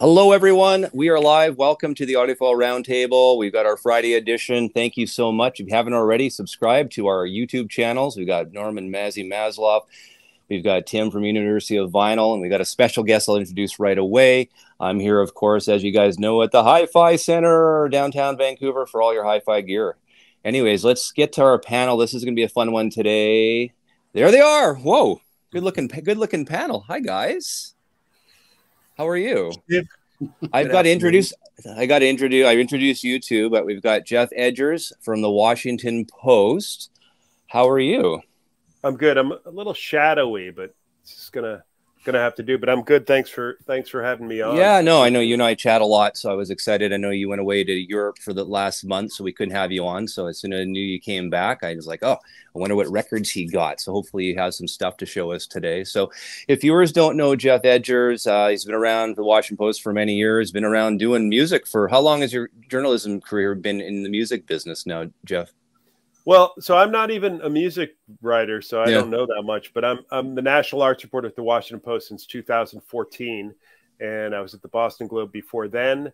Hello, everyone. We are live. Welcome to the Audiophile Roundtable. We've got our Friday edition. Thank you so much. If you haven't already, subscribe to our YouTube channels. We've got Norman Mazzy Maslow. We've got Tim from University of Vinyl, and we've got a special guest I'll introduce right away. I'm here, of course, as you guys know, at the Hi Fi Center, downtown Vancouver, for all your hi fi gear. Anyways, let's get to our panel. This is going to be a fun one today. There they are. Whoa, good looking, good looking panel. Hi, guys. How are you? I've got to introduce. I got to introduce. I introduced you too, but we've got Geoff Edgers from the Washington Post. How are you? I'm good. I'm a little shadowy, but it's just gonna gonna have to do. But I'm good. Thanks for thanks for having me on. Yeah, no, I know you and I chat a lot, so I was excited. I know you went away to Europe for the last month, so we couldn't have you on. So as soon as I knew you came back, I was like, oh, I wonder what records he got. So hopefully he has some stuff to show us today. So if viewers don't know Geoff Edgers, uh, he's been around the Washington Post for many years. Been around doing music for how long has your journalism career been in the music business now, Geoff? Well, so I'm not even a music writer, so I yeah. don't know that much. But I'm I'm the national arts reporter at the Washington Post since 2014, and I was at the Boston Globe before then.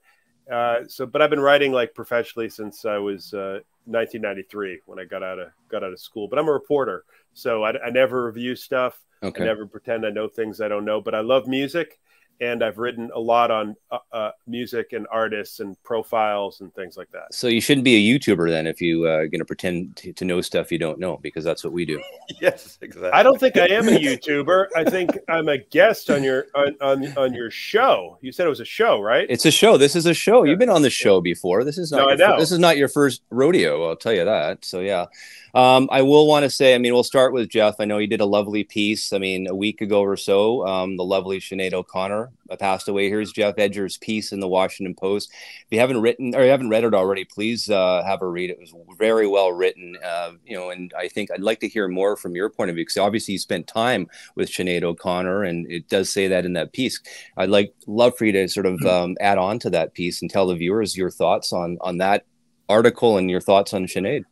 Uh, so, but I've been writing like professionally since I was uh, 1993 when I got out of got out of school. But I'm a reporter, so I, I never review stuff. Okay. I never pretend I know things I don't know. But I love music, and I've written a lot on uh, uh, music and artists and profiles and things like that. So you shouldn't be a YouTuber then if you are uh, going to pretend to know stuff you don't know because that's what we do. yes, exactly. I don't think I am a YouTuber. I think I'm a guest on your on, on, on your show. You said it was a show, right? It's a show. This is a show. You've been on the show before. This is not. No, your, I know. This is not your first rodeo. I'll tell you that. So yeah. Um, I will want to say, I mean, we'll start with Geoff. I know you did a lovely piece. I mean, a week ago or so, um, the lovely Sinead O'Connor uh, passed away. Here's Geoff Edgers' piece in the Washington Post. If you haven't written or you haven't read it already, please uh, have a read. It was very well written, uh, you know, and I think I'd like to hear more from your point of view because obviously you spent time with Sinead O'Connor, and it does say that in that piece. I'd like love for you to sort of mm-hmm. um, add on to that piece and tell the viewers your thoughts on on that article and your thoughts on Sinead.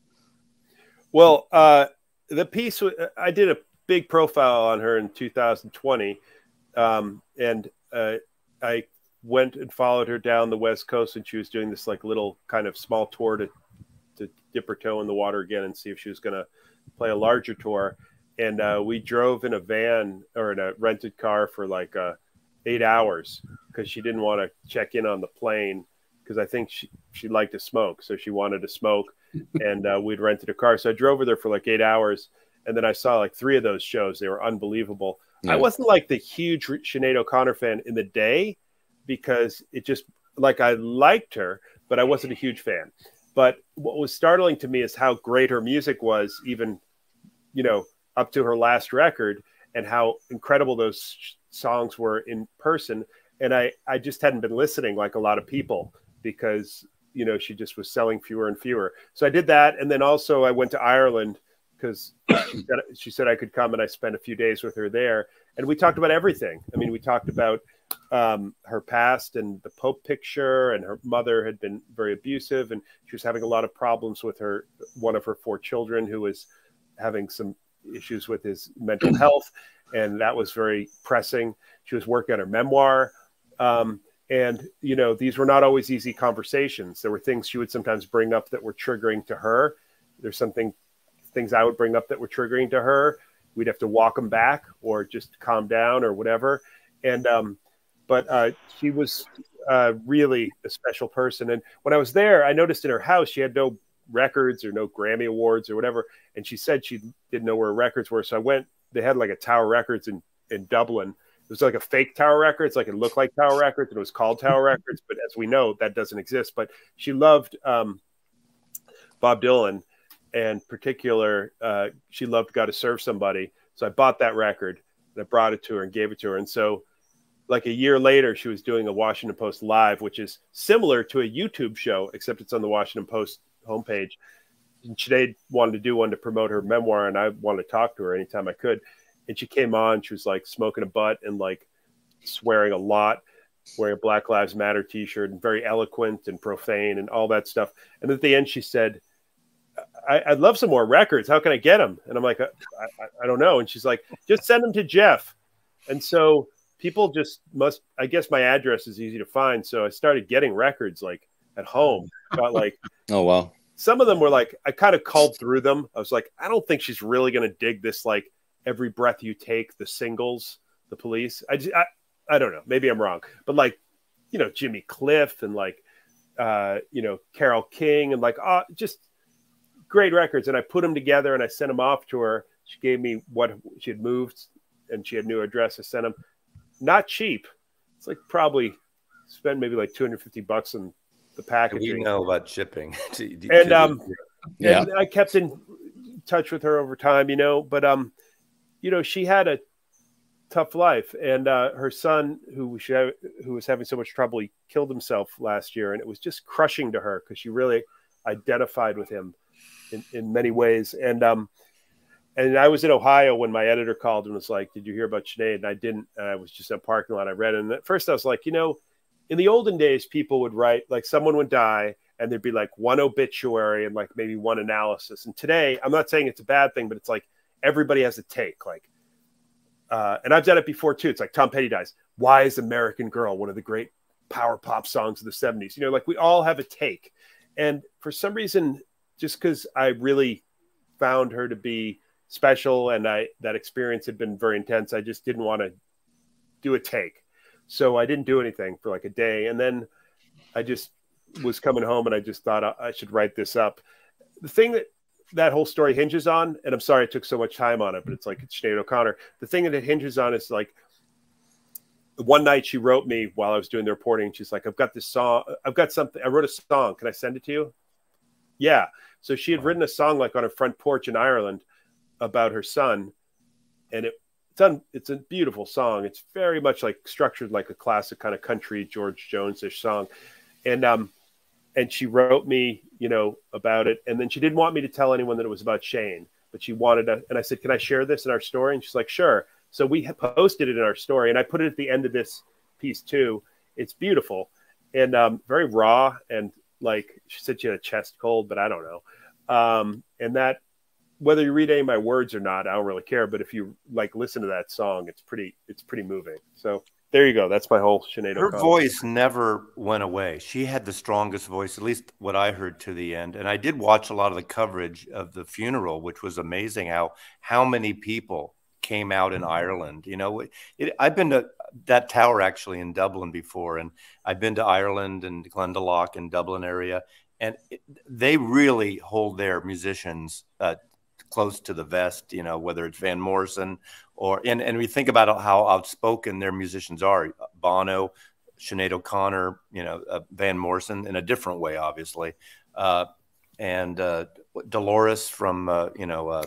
Well, uh, the piece I did a big profile on her in 2020, um, and uh, I went and followed her down the west coast, and she was doing this like little kind of small tour to to dip her toe in the water again and see if she was going to play a larger tour. And uh, we drove in a van or in a rented car for like uh, eight hours because she didn't want to check in on the plane because I think she she liked to smoke, so she wanted to smoke and uh, we'd rented a car. So I drove her there for like eight hours, and then I saw like three of those shows. They were unbelievable. Yeah. I wasn't like the huge Sinead O'Connor fan in the day because it just like I liked her, but I wasn't a huge fan. But what was startling to me is how great her music was, even you know up to her last record, and how incredible those songs were in person. And I I just hadn't been listening like a lot of people because you know she just was selling fewer and fewer so i did that and then also i went to ireland because she, she, said i could come and i spent a few days with her there. And we talked about everything. I mean we talked about um, her past and the pope picture and her mother had been very abusive and she was having a lot of problems with her one of her four children who was having some issues with his mental health. And that was very pressing. She was working on her memoir. Um, and you know these were not always easy conversations. There were things she would sometimes bring up that were triggering to her. There's something things i would bring up that were triggering to her we'd have to walk them back or just calm down or whatever. And um, but uh, she was uh, really a special person. And when i was there i noticed in her house she had no records or no grammy awards or whatever. And she said she didn't know where her records were. So i went they had like a tower records in in dublin. It was like a fake Tower Records, like it looked like Tower Records, and it was called Tower Records. But as we know, that doesn't exist. But she loved um, Bob Dylan, and particular, uh, she loved "Got to Serve Somebody." So I bought that record and I brought it to her and gave it to her. And so, like a year later, she was doing a Washington Post live, which is similar to a YouTube show, except it's on the Washington Post homepage. And Sinead wanted to do one to promote her memoir, and I wanted to talk to her anytime I could and she came on. She was like smoking a butt and like swearing a lot, wearing a Black Lives Matter T-shirt, and very eloquent and profane and all that stuff. And at the end, she said, I, would love some more records. How can I get them?" And I'm like, I, I, I don't know." And she's like, "Just send them to Geoff." And so people just must. I guess my address is easy to find, so I started getting records like at home. Got like, oh wow. Some of them were like I kind of called through them. I was like, I don't think she's really going to dig this. Like every breath you take, the singles, the police. I, just, I I don't know. Maybe I'm wrong, but like, you know, Jimmy Cliff and like, uh, you know, Carole King and like, uh, just great records. And I put them together and I sent them off to her. She gave me what she had moved and she had new address. I sent them not cheap. It's like probably spend maybe like 250 bucks on the packaging. You know about shipping. and, um, yeah. and I kept in touch with her over time, you know, but, um, you know, she had a tough life. And uh, her son, who she, who was having so much trouble, he killed himself last year, and it was just crushing to her because she really identified with him in, in many ways. And um, and I was in Ohio when my editor called and was like, "Did you hear about Sinead?" And I didn't. And I was just in a parking lot. I read it, and at first I was like, you know, in the olden days, people would write like someone would die, and there'd be like one obituary and like maybe one analysis. And today, I'm not saying it's a bad thing, but it's like everybody has a take. Like uh, and I've done it before too. It's like Tom Petty dies. Why is American Girl one of the great power pop songs of the 70s? You know, like we all have a take. And for some reason, just because I really found her to be special and I that experience had been very intense, I just didn't want to do a take. So I didn't do anything for like a day. And then I just was coming home and I just thought I should write this up. The thing that that whole story hinges on, and I'm sorry I took so much time on it, but it's like it's Sinead O'Connor. The thing that it hinges on is like one night she wrote me while I was doing the reporting. She's like, I've got this song. I've got something. I wrote a song. Can I send it to you? Yeah. So she had written a song like on a front porch in Ireland about her son. And it, it's, un, it's a beautiful song. It's very much like structured like a classic kind of country George Jones-ish song. And, um, and she wrote me, you know, about it. And then she didn't want me to tell anyone that it was about Shane, but she wanted to. And I said, "Can I share this in our story?" And she's like, "Sure." So we posted it in our story, and I put it at the end of this piece too. It's beautiful and um, very raw, and like she said, she had a chest cold, but I don't know. Um, and that whether you read any of my words or not, I don't really care. But if you like listen to that song, it's pretty, it's pretty moving. So there you go. That's my whole Sinead. Her voice never went away. She had the strongest voice, at least what I heard to the end. And I did watch a lot of the coverage of the funeral, which was amazing. How how many people came out in Ireland? You know, it, I've been to that tower actually in Dublin before, and I've been to Ireland and Glendalough and Dublin area, and it, they really hold their musicians uh, close to the vest. You know, whether it's Van Morrison or and and we think about how outspoken their musicians are. Bono, Sinead O'Connor, you know, uh, Van Morrison in a different way, obviously, uh, and uh, Dolores from uh, you know, uh,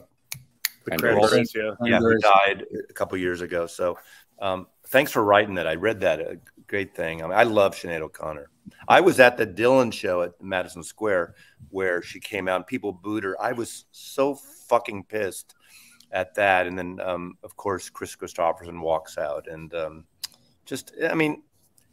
yeah, yeah, who died a couple years ago. So, um, thanks for writing that. I read that. A great thing. I, mean, I love Sinead O'Connor. I was at the Dylan show at Madison Square where she came out and people booed her. I was so fucking pissed at that. And then, um, of course, Kris Kristofferson walks out, and um, just, I mean,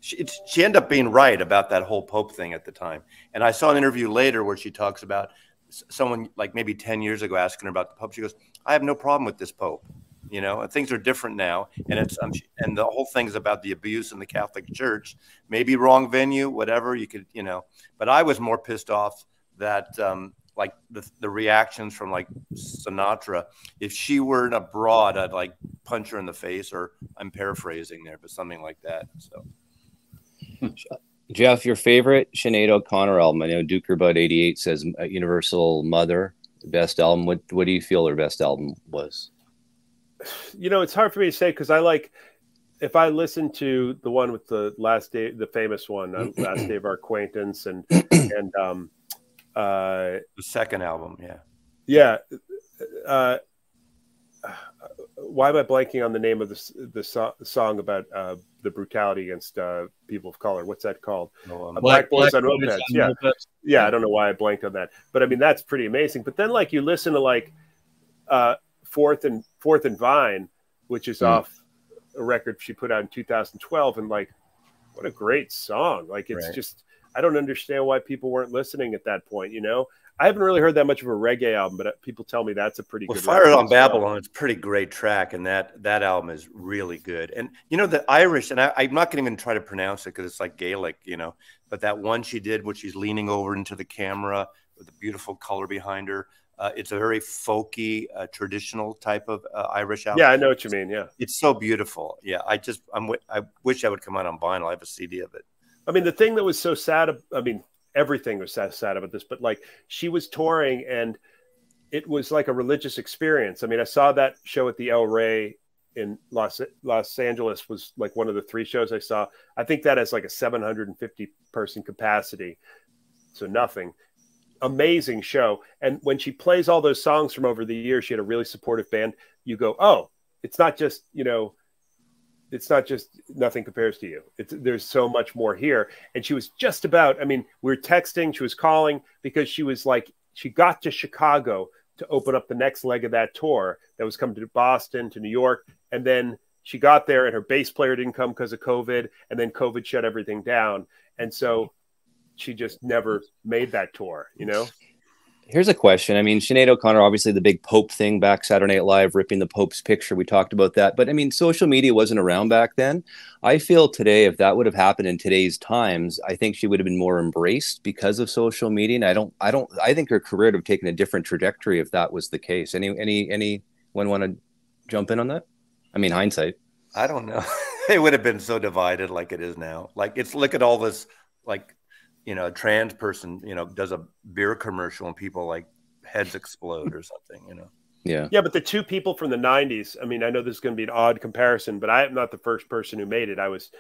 she, she ended up being right about that whole Pope thing at the time. And I saw an interview later where she talks about someone like maybe 10 years ago asking her about the Pope. She goes, I have no problem with this Pope. You know, things are different now, and it's um, and the whole thing's about the abuse in the Catholic Church. Maybe wrong venue, whatever you could, you know. But I was more pissed off that um, like the, the reactions from like Sinatra. If she were abroad, I'd like punch her in the face, or I'm paraphrasing there, but something like that. So, Geoff, your favorite Sinead O'Connor album? I know Duker about 88 says uh, Universal Mother, best album. What what do you feel her best album was? You know, it's hard for me to say because I like if I listen to the one with the last day, the famous one, uh, last day of our acquaintance, and and um, uh, the second album, yeah, yeah. Uh, why am I blanking on the name of the the, so- the song about uh, the brutality against uh, people of color? What's that called? Oh, um, Black, Black, Black on Mopeds. Yeah, yeah. I don't know why I blanked on that, but I mean that's pretty amazing. But then, like, you listen to like uh, Fourth and Fourth and Vine, which is mm. off a record she put out in 2012, and like, what a great song! Like, it's right. just I don't understand why people weren't listening at that point. You know, I haven't really heard that much of a reggae album, but uh, people tell me that's a pretty well, good. Fire on Babylon. Well. It's a pretty great track, and that that album is really good. And you know the Irish, and I, am not going to even try to pronounce it because it's like Gaelic, you know. But that one she did, which she's leaning over into the camera with a beautiful color behind her. Uh, it's a very folky, uh, traditional type of uh, Irish album. Yeah, I know what you mean. Yeah, it's so beautiful. Yeah, I just I'm I wish I would come out on vinyl. I have a CD of it. I mean, the thing that was so sad. I mean, everything was sad, sad about this, but like she was touring and it was like a religious experience. I mean, I saw that show at the El Rey in Los Los Angeles was like one of the three shows I saw. I think that has like a 750 person capacity, so nothing amazing show. And when she plays all those songs from over the years, she had a really supportive band. You go, oh, it's not just you know, it's not just nothing compares to you. It's there's so much more here. And she was just about. I mean, we were texting. She was calling because she was like she got to Chicago to open up the next leg of that tour that was coming to Boston to New York, and then she got there and her bass player didn't come because of COVID, and then COVID shut everything down. And so she just never made that tour, you know? Here's a question. I mean, Sinead O'Connor, obviously the big Pope thing back Saturday Night Live, ripping the Pope's picture. We talked about that. But I mean, social media wasn't around back then. I feel today, if that would have happened in today's times, I think she would have been more embraced because of social media. And I don't, I don't, I think her career would have taken a different trajectory if that was the case. Any, any, anyone want to jump in on that? I mean, hindsight. I don't know. it would have been so divided like it is now. Like it's look at all this like you know, a trans person, you know, does a beer commercial and people like heads explode or something, you know. Yeah. Yeah, but the two people from the 90s, I mean, I know this is going to be an odd comparison, but I am not the first person who made it. I was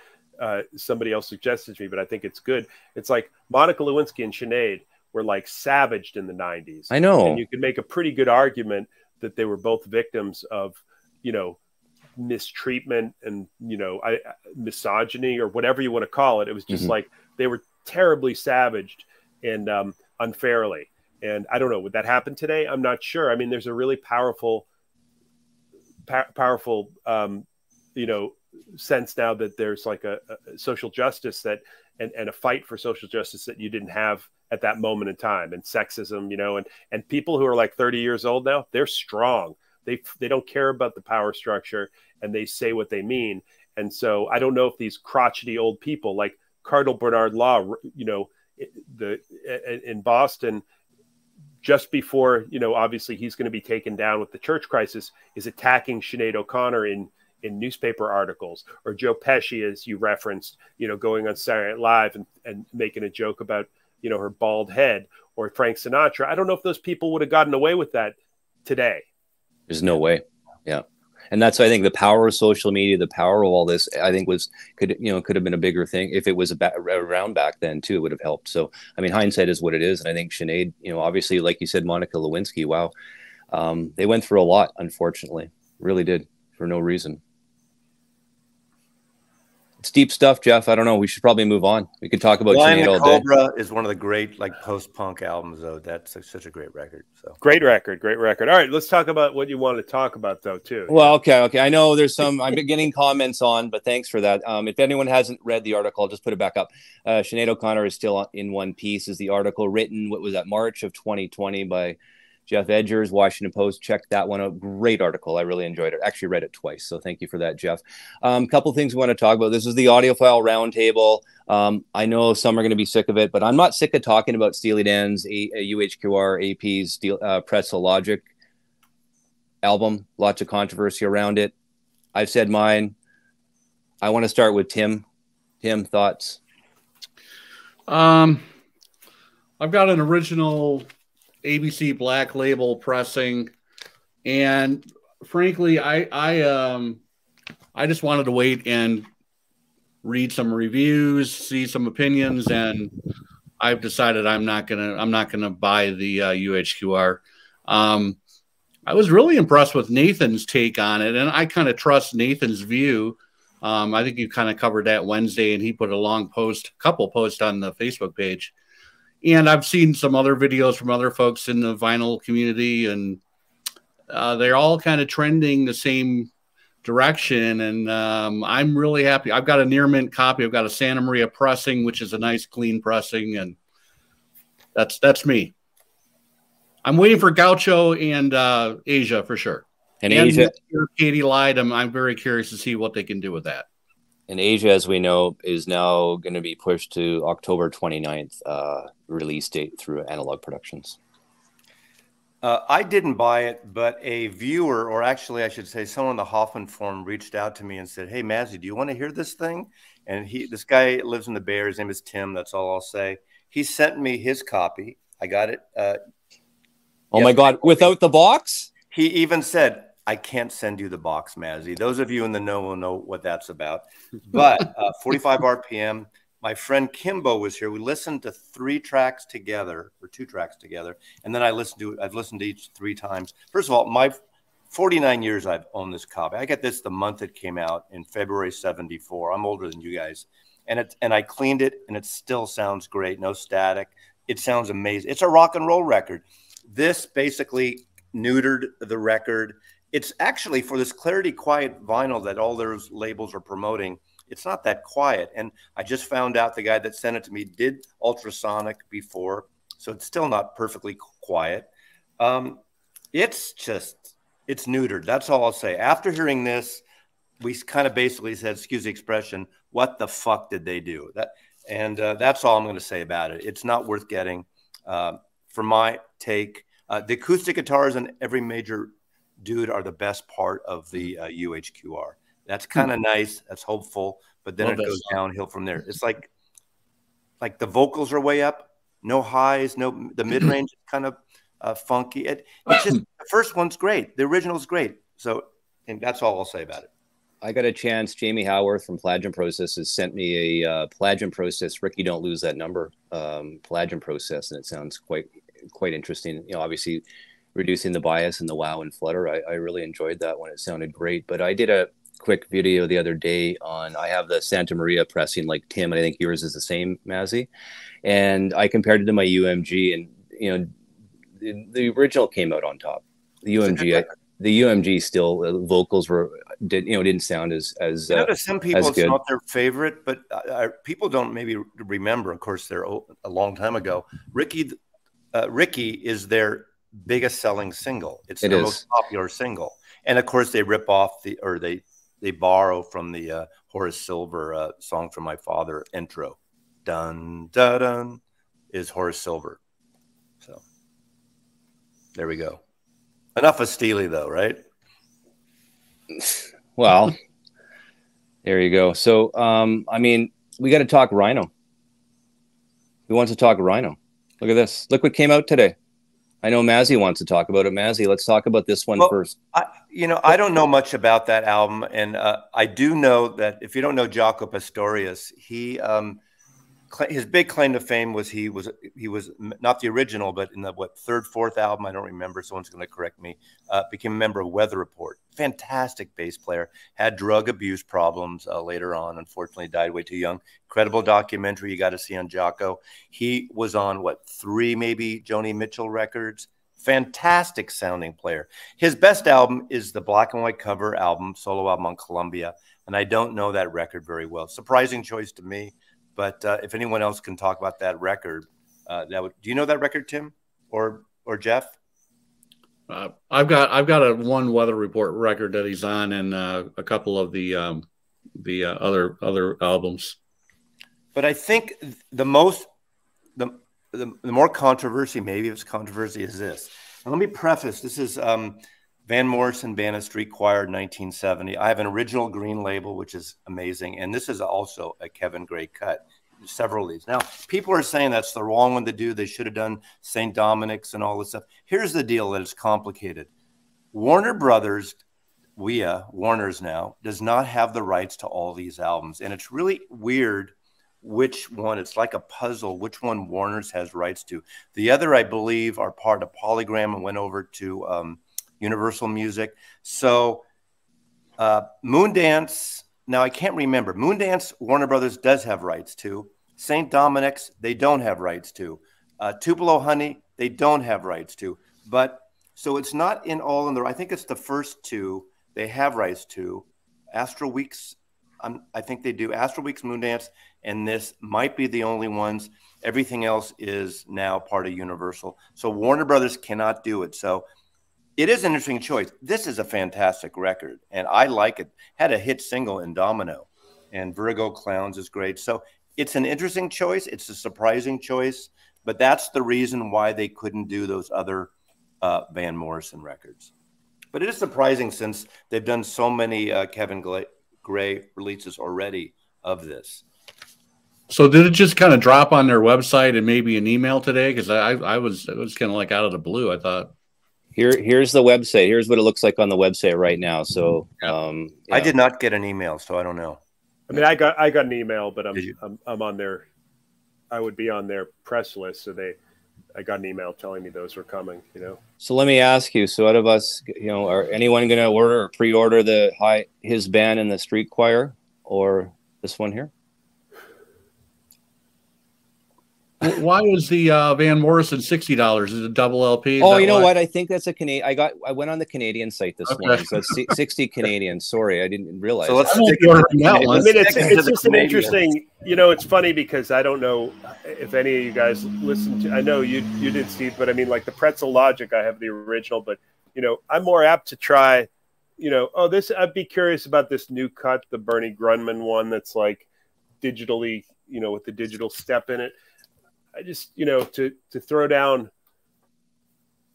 uh, somebody else suggested to me, but I think it's good. It's like Monica Lewinsky and Sinead were like savaged in the 90s. I know. And you could make a pretty good argument that they were both victims of, you know, mistreatment and, you know, I, misogyny or whatever you want to call it. It was just mm-hmm. like they were terribly savaged and um, unfairly. And I don't know, would that happen today? I'm not sure. I mean, there's a really powerful, pa- powerful, um, you know, sense now that there's like a, a, social justice that, and, and a fight for social justice that you didn't have at that moment in time, and sexism, you know, and and people who are like 30 years old now, they're strong. They they don't care about the power structure, and they say what they mean. And so I don't know if these crotchety old people like Cardinal Bernard Law, you know, the in Boston, just before you know, obviously he's going to be taken down with the church crisis, is attacking Sinead O'Connor in in newspaper articles, or Joe Pesci, as you referenced, you know, going on Saturday Night Live and, and making a joke about you know her bald head, or Frank Sinatra. I don't know if those people would have gotten away with that today. There's no way. Yeah and that's I think the power of social media, the power of all this, I think was could you know could have been a bigger thing if it was ba- around back then too. It would have helped. So I mean, hindsight is what it is, and I think Sinead, you know, obviously, like you said, Monica Lewinsky, wow, um, they went through a lot, unfortunately, really did for no reason. It's deep stuff, Geoff. I don't know. We should probably move on. We could talk about Lion all Cobra day. is one of the great like post punk albums, though. That's such a great record. So great record, great record. All right, let's talk about what you want to talk about, though, too. Well, okay, okay. I know there's some I'm getting comments on, but thanks for that. Um, if anyone hasn't read the article, I'll just put it back up. Uh, Sinead O'Connor is still in one piece. Is the article written? What was that? March of 2020 by Geoff Edgers, Washington Post. Check that one out. Great article. I really enjoyed it. Actually, read it twice. So thank you for that, Geoff. A um, couple things we want to talk about. This is the audiophile roundtable. Um, I know some are going to be sick of it, but I'm not sick of talking about Steely Dan's a- a UHQR AP's Steel, uh, Pretzel Logic album. Lots of controversy around it. I've said mine. I want to start with Tim. Tim, thoughts? Um, I've got an original ABC Black Label pressing, and frankly, I I um I just wanted to wait and read some reviews, see some opinions, and I've decided I'm not gonna I'm not gonna buy the uh, UHQR. Um, I was really impressed with Nathan's take on it, and I kind of trust Nathan's view. Um, I think you kind of covered that Wednesday, and he put a long post, couple posts on the Facebook page and I've seen some other videos from other folks in the vinyl community, and uh, they're all kind of trending the same direction. And um, I'm really happy. I've got a near mint copy. I've got a Santa Maria pressing, which is a nice clean pressing, and that's that's me. I'm waiting for Gaucho and uh, Aja for sure. And, and Aja, Katy Lied. I'm, I'm very curious to see what they can do with that. And Aja, as we know, is now going to be pushed to October 29th uh, release date through Analog Productions. Uh, I didn't buy it, but a viewer, or actually, I should say, someone on the Hoffman forum reached out to me and said, "Hey, Mazzy, do you want to hear this thing?" And he, this guy lives in the Bay Area. His name is Tim. That's all I'll say. He sent me his copy. I got it. Uh, oh my God! Without the box? He even said, "I can't send you the box, Mazzy." Those of you in the know will know what that's about. But uh, 45 RPM my friend Kimbo was here. We listened to three tracks together, or two tracks together, and then I listened to it. I've listened to each three times. First of all, my 49 years I've owned this copy. I got this the month it came out in February 74. I'm older than you guys. And it and I cleaned it and it still sounds great. No static. It sounds amazing. It's a rock and roll record. This basically neutered the record. It's actually for this Clarity Quiet vinyl that all those labels are promoting it's not that quiet. And I just found out the guy that sent it to me did ultrasonic before, so it's still not perfectly quiet. Um, it's just it's neutered. That's all I'll say. After hearing this, we kind of basically said, excuse the expression, what the fuck did they do? That and uh, that's all I'm going to say about it. It's not worth getting. Uh, for my take, uh, the acoustic guitars and every major dude are the best part of the uh, UHQR. That's kind of nice. That's hopeful, but then Love it goes song. downhill from there. It's like like the vocals are way up, no highs, no the mid range is kind of uh, funky. It, it's just the first one's great. The original's great. So, and that's all I'll say about it. I got a chance. Jamie Howarth from Plangent Process has sent me a uh, Plangent Process. Rikki, don't lose that number. Um, Plangent Process, and it sounds quite quite interesting. You know, obviously reducing the bias and the wow and flutter. I, I really enjoyed that one. It sounded great. But I did a quick video the other day on I have the Santa Maria pressing like Tim, and I think yours is the same, Mazzy. And I compared it to my UMG, and you know, the, the original came out on top. The UMG, I, the UMG still uh, vocals were did you know didn't sound as as you know, to some people it's good. not their favorite, but uh, uh, people don't maybe remember. Of course, they're a long time ago. Rikki, uh, Rikki is their biggest selling single. It's it their is. most popular single, and of course they rip off the or they they borrow from the uh, Horace Silver uh, song from my father intro. Dun dun dun is Horace Silver. So there we go. Enough of Steely though, right? Well, there you go. So um, I mean, we got to talk Rhino. Who wants to talk Rhino? Look at this. Look what came out today. I know Mazzy wants to talk about it. Mazzy, let's talk about this one well, first. I, you know, I don't know much about that album, and uh, I do know that if you don't know Jaco Pastorius, he um, his big claim to fame was he was he was not the original, but in the what third, fourth album, I don't remember. Someone's going to correct me. Uh, became a member of Weather Report. Fantastic bass player. Had drug abuse problems uh, later on. Unfortunately, died way too young. Incredible documentary you got to see on Jaco. He was on what three maybe Joni Mitchell records. Fantastic sounding player. His best album is the black and white cover album, solo album on Columbia, and I don't know that record very well. Surprising choice to me but uh, if anyone else can talk about that record, uh, that would. Do you know that record, Tim, or or Geoff? Uh, I've got I've got a one weather report record that he's on, and uh, a couple of the um, the uh, other other albums. But I think the most the the, the more controversy, maybe it's controversy, is this. And let me preface: this is um, Van Morrison Street Choir 1970. I have an original green label, which is amazing. And this is also a Kevin Gray cut, several of these. Now, people are saying that's the wrong one to do. They should have done St. Dominic's and all this stuff. Here's the deal that it's complicated. Warner Brothers, WEA, Warner's now, does not have the rights to all these albums. And it's really weird which one. It's like a puzzle, which one Warner's has rights to. The other, I believe, are part of Polygram and went over to. Um, Universal Music. So uh, Moondance, now I can't remember. Moondance, Warner Brothers does have rights to. St. Dominic's, they don't have rights to. Uh, Tupelo Honey, they don't have rights to. But so it's not in all in the, I think it's the first two they have rights to. Astral Weeks, I'm, I think they do Astral Weeks, Moondance, and this might be the only ones. Everything else is now part of Universal. So Warner Brothers cannot do it. So it is an interesting choice. This is a fantastic record, and I like it. Had a hit single in Domino, and Virgo Clowns is great. So it's an interesting choice. It's a surprising choice, but that's the reason why they couldn't do those other uh, Van Morrison records. But it is surprising since they've done so many uh, Kevin Gray releases already of this. So did it just kind of drop on their website and maybe an email today? Because I, I was it was kind of like out of the blue. I thought. Here, here's the website. Here's what it looks like on the website right now. So, um, yeah. I did not get an email, so I don't know. I mean, I got I got an email, but I'm I'm, I'm on their, I would be on their press list, so they, I got an email telling me those were coming. You know. So let me ask you. So out of us, you know, are anyone going to order or pre-order the high his band in the street choir or this one here? Why is the uh, Van Morrison sixty dollars? Is it double LP? Is oh, you know why? what? I think that's a Canadian. I got. I went on the Canadian site this okay. morning, so it's sixty Canadian. Sorry, I didn't realize. So let's stick that one. I mean, it's, it's just an interesting. You know, it's funny because I don't know if any of you guys listen to. I know you you did, Steve, but I mean, like the Pretzel Logic, I have the original, but you know, I'm more apt to try. You know, oh, this I'd be curious about this new cut, the Bernie Grundman one, that's like digitally, you know, with the digital step in it I just you know to to throw down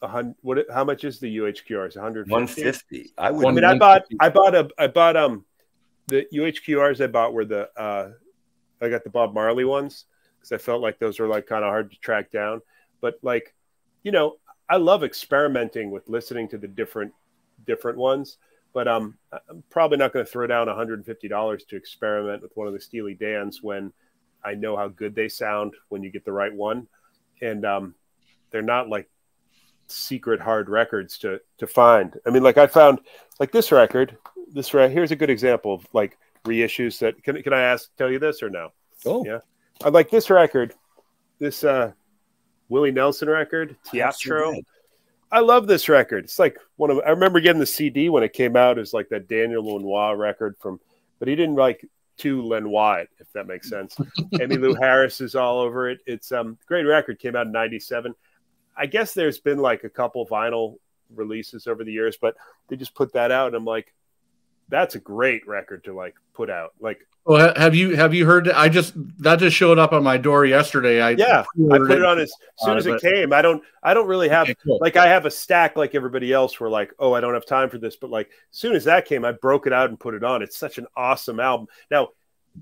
a hundred. What? How much is the UHQR? Is 150? 150. I would. I mean, I bought I bought a I bought um the UHQRs I bought were the uh I got the Bob Marley ones because I felt like those were like kind of hard to track down. But like, you know, I love experimenting with listening to the different different ones. But um, I'm probably not going to throw down $150 to experiment with one of the Steely Dans when I know how good they sound when you get the right one, and um, they're not like secret hard records to to find. I mean, like I found like this record. This right here's a good example of like reissues that can can I ask tell you this or no? Oh yeah, I like this record, this uh Willie Nelson record, Teatro. I love this record. It's like one of I remember getting the CD when it came out. It was like that Daniel Lanois record from, but he didn't like to Len Wyatt, if that makes sense. Emmylou Harris is all over it. It's um great record. Came out in '97. I guess there's been like a couple vinyl releases over the years, but they just put that out, and I'm like, that's a great record to like put out. Like, oh, well, have you have you heard? I just that just showed up on my door yesterday. I yeah, I put it, on as soon as it came. I don't I don't really have cool. like I have a stack like everybody else. Where like, oh, I don't have time for this, but like as soon as that came, I broke it out and put it on. It's such an awesome album. Now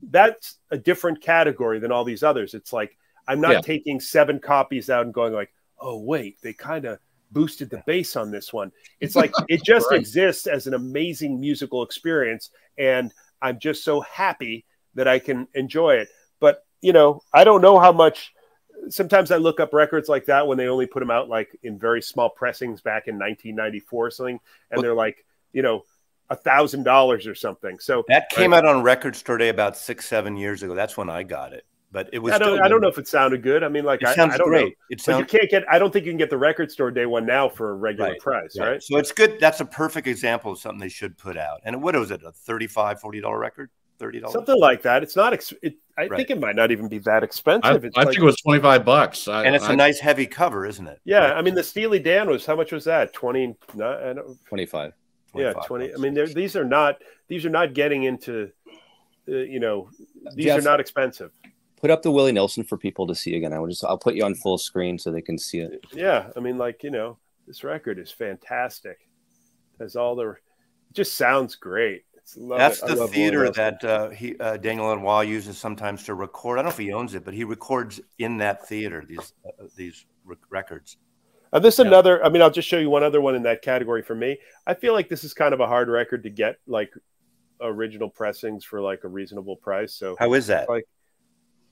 that's a different category than all these others. It's like I'm not yeah. taking seven copies out and going like, oh wait, they kind of boosted the bass on this one. It's like it just right. exists as an amazing musical experience, and I'm just so happy that I can enjoy it. But you know, I don't know how much. Sometimes I look up records like that when they only put them out like in very small pressings back in 1994 or something, and well, they're like, you know, a thousand dollars or something. So that came right. out on Record Store Day about six, seven years ago. That's when I got it. But it was. I don't. I don't know if it sounded good. I mean, like it I, sounds I don't great. Know. It sounds. But you can't get. I don't think you can get the Record Store Day one now for a regular right. price, right. right? So it's good. That's a perfect example of something they should put out. And what was it? A 35 40 dollar record. Thirty dollars, something like that. It's not. Ex- it, I right. think it might not even be that expensive. I, I like, think it was twenty five bucks, I, and it's a nice heavy cover, isn't it? Yeah, I mean the Steely Dan was how much was that? Twenty. Twenty five yeah 20 i mean these are not these are not getting into uh, you know these Geoff, are not expensive put up the willie nelson for people to see again i will just i'll put you on full screen so they can see it yeah i mean like you know this record is fantastic has all the just sounds great that's it. the theater that uh, he uh, Daniel Lanois uses sometimes to record. I don't know if he owns it, but he records in that theater these uh, these records. Uh, this yeah. another. I mean, I'll just show you one other one in that category for me. I feel like this is kind of a hard record to get like original pressings for like a reasonable price. So how is that? Like,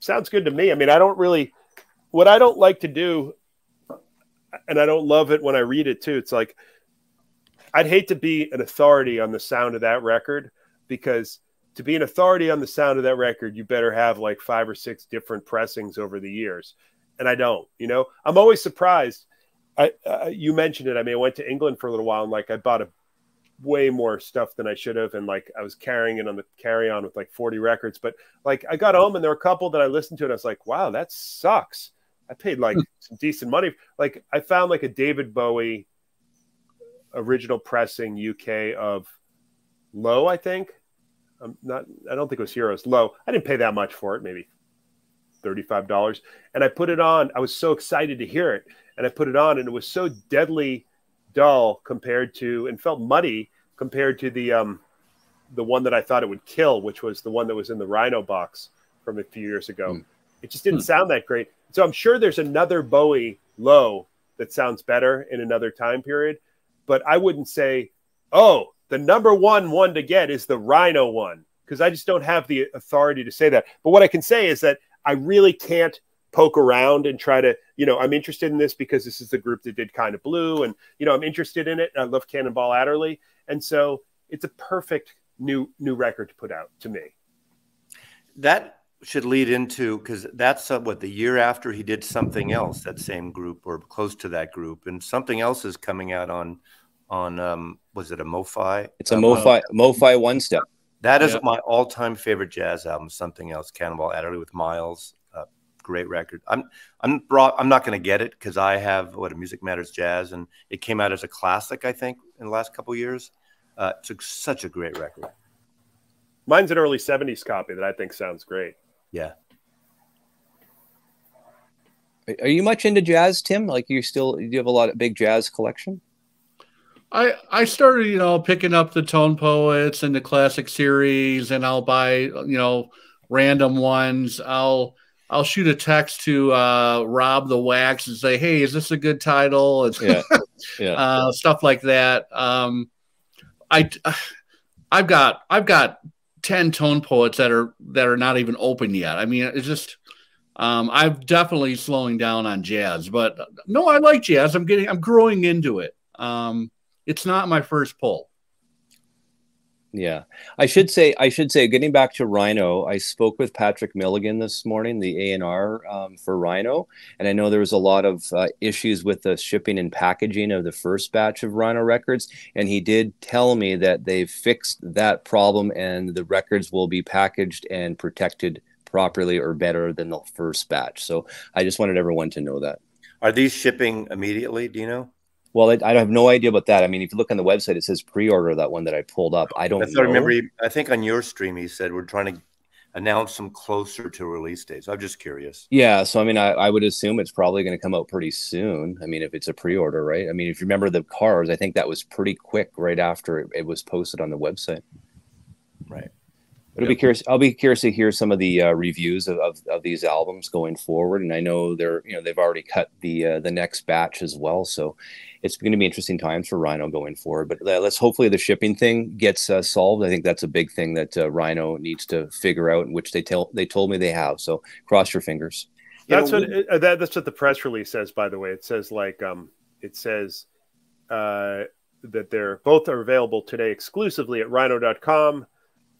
sounds good to me. I mean, I don't really. What I don't like to do, and I don't love it when I read it too. It's like I'd hate to be an authority on the sound of that record because to be an authority on the sound of that record, you better have like five or six different pressings over the years. And I don't, you know, I'm always surprised I uh, you mentioned it. I mean, I went to England for a little while and like I bought a way more stuff than I should have. And like I was carrying it on the carry on with like 40 records. But like I got home and there were a couple that I listened to and I was like, wow, that sucks. I paid like hmm. some decent money. Like I found like a David Bowie original pressing UK of Low, I think. I'm not I don't think it was Heroes. Low. I didn't pay that much for it, maybe $35. And I put it on. I was so excited to hear it. And I put it on and it was so deadly dull compared to and felt muddy compared to the um the one that I thought it would kill, which was the one that was in the Rhino box from a few years ago. Mm. It just didn't mm. sound that great. So I'm sure there's another Bowie low that sounds better in another time period, but I wouldn't say, oh, the number one one to get is the Rhino one because I just don't have the authority to say that. But what I can say is that I really can't poke around and try to, you know, I'm interested in this because this is the group that did kind of blue and, you know, I'm interested in it. I love Cannonball Adderley. And so it's a perfect new new record to put out to me. That should lead into because that's uh, what the year after he did something else that same group or close to that group and something else is coming out on on um was it a MoFi? It's a MoFi MoFi one step. That is yeah. my all-time favorite jazz album. Something else, Cannonball Adderley with Miles. Great record. I'm I'm brought. I'm not going to get it because I have what a Music Matters Jazz, and it came out as a classic. I think in the last couple years. Uh, it's a, such a great record. Mine's an early '70s copy that I think sounds great. Yeah. Are you much into jazz, Tim? Like you still do you have a lot of big jazz collection? I I started, you know, picking up the tone poets and the classic series, and I'll buy, you know, random ones. I'll I'll shoot a text to uh, Rob the Wax and say, "Hey, is this a good title?" And yeah, yeah. uh, stuff like that. Um, I I've got I've got ten tone poets that are that are not even open yet. I mean, it's just um, I'm definitely slowing down on jazz, but no, I like jazz. I'm getting I'm growing into it. Um, it's not my first pull. Yeah, I should say I should say getting back to Rhino, I spoke with Patrick Milligan this morning, the A and R um, for Rhino, and I know there was a lot of uh, issues with the shipping and packaging of the first batch of Rhino records, and he did tell me that they've fixed that problem and the records will be packaged and protected properly or better than the first batch. So I just wanted everyone to know that. Are these shipping immediately? Do you know? Well, I, I have no idea about that. I mean, if you look on the website, it says pre-order that one that I pulled up. I don't. I remember. I think on your stream, he said we're trying to announce them closer to release dates. I'm just curious. Yeah, so I mean, I, I would assume it's probably going to come out pretty soon. I mean, if it's a pre-order, right? I mean, if you remember the cars, I think that was pretty quick right after it, it was posted on the website. Right. It'll yep. be curious. I'll be curious to hear some of the uh, reviews of, of, of, these albums going forward, and I know they're you know they've already cut the uh, the next batch as well. So it's going to be interesting times for Rhino going forward. But uh, let's hopefully the shipping thing gets uh, solved. I think that's a big thing that uh, Rhino needs to figure out, which they tell they told me they have. So cross your fingers. That's you know, what uh, that, that's what the press release says. By the way, it says like um, it says that they're both are available today exclusively at Rhino.com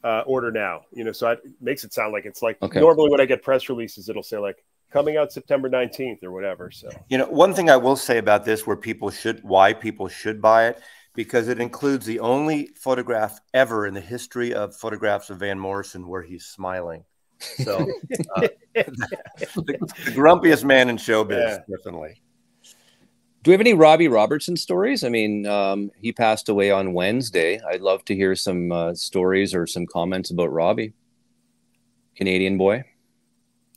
uh, order now. You know, so it makes it sound like it's like okay. normally when I get press releases, it'll say like coming out September 19th or whatever. So, you know, one thing I will say about this where people should, why people should buy it, because it includes the only photograph ever in the history of photographs of Van Morrison where he's smiling. So, uh, the, the, grumpiest man in showbiz, yeah. definitely. Do we have any Robbie Robertson stories? I mean, um, he passed away on Wednesday. I'd love to hear some uh, stories or some comments about Robbie, Canadian boy.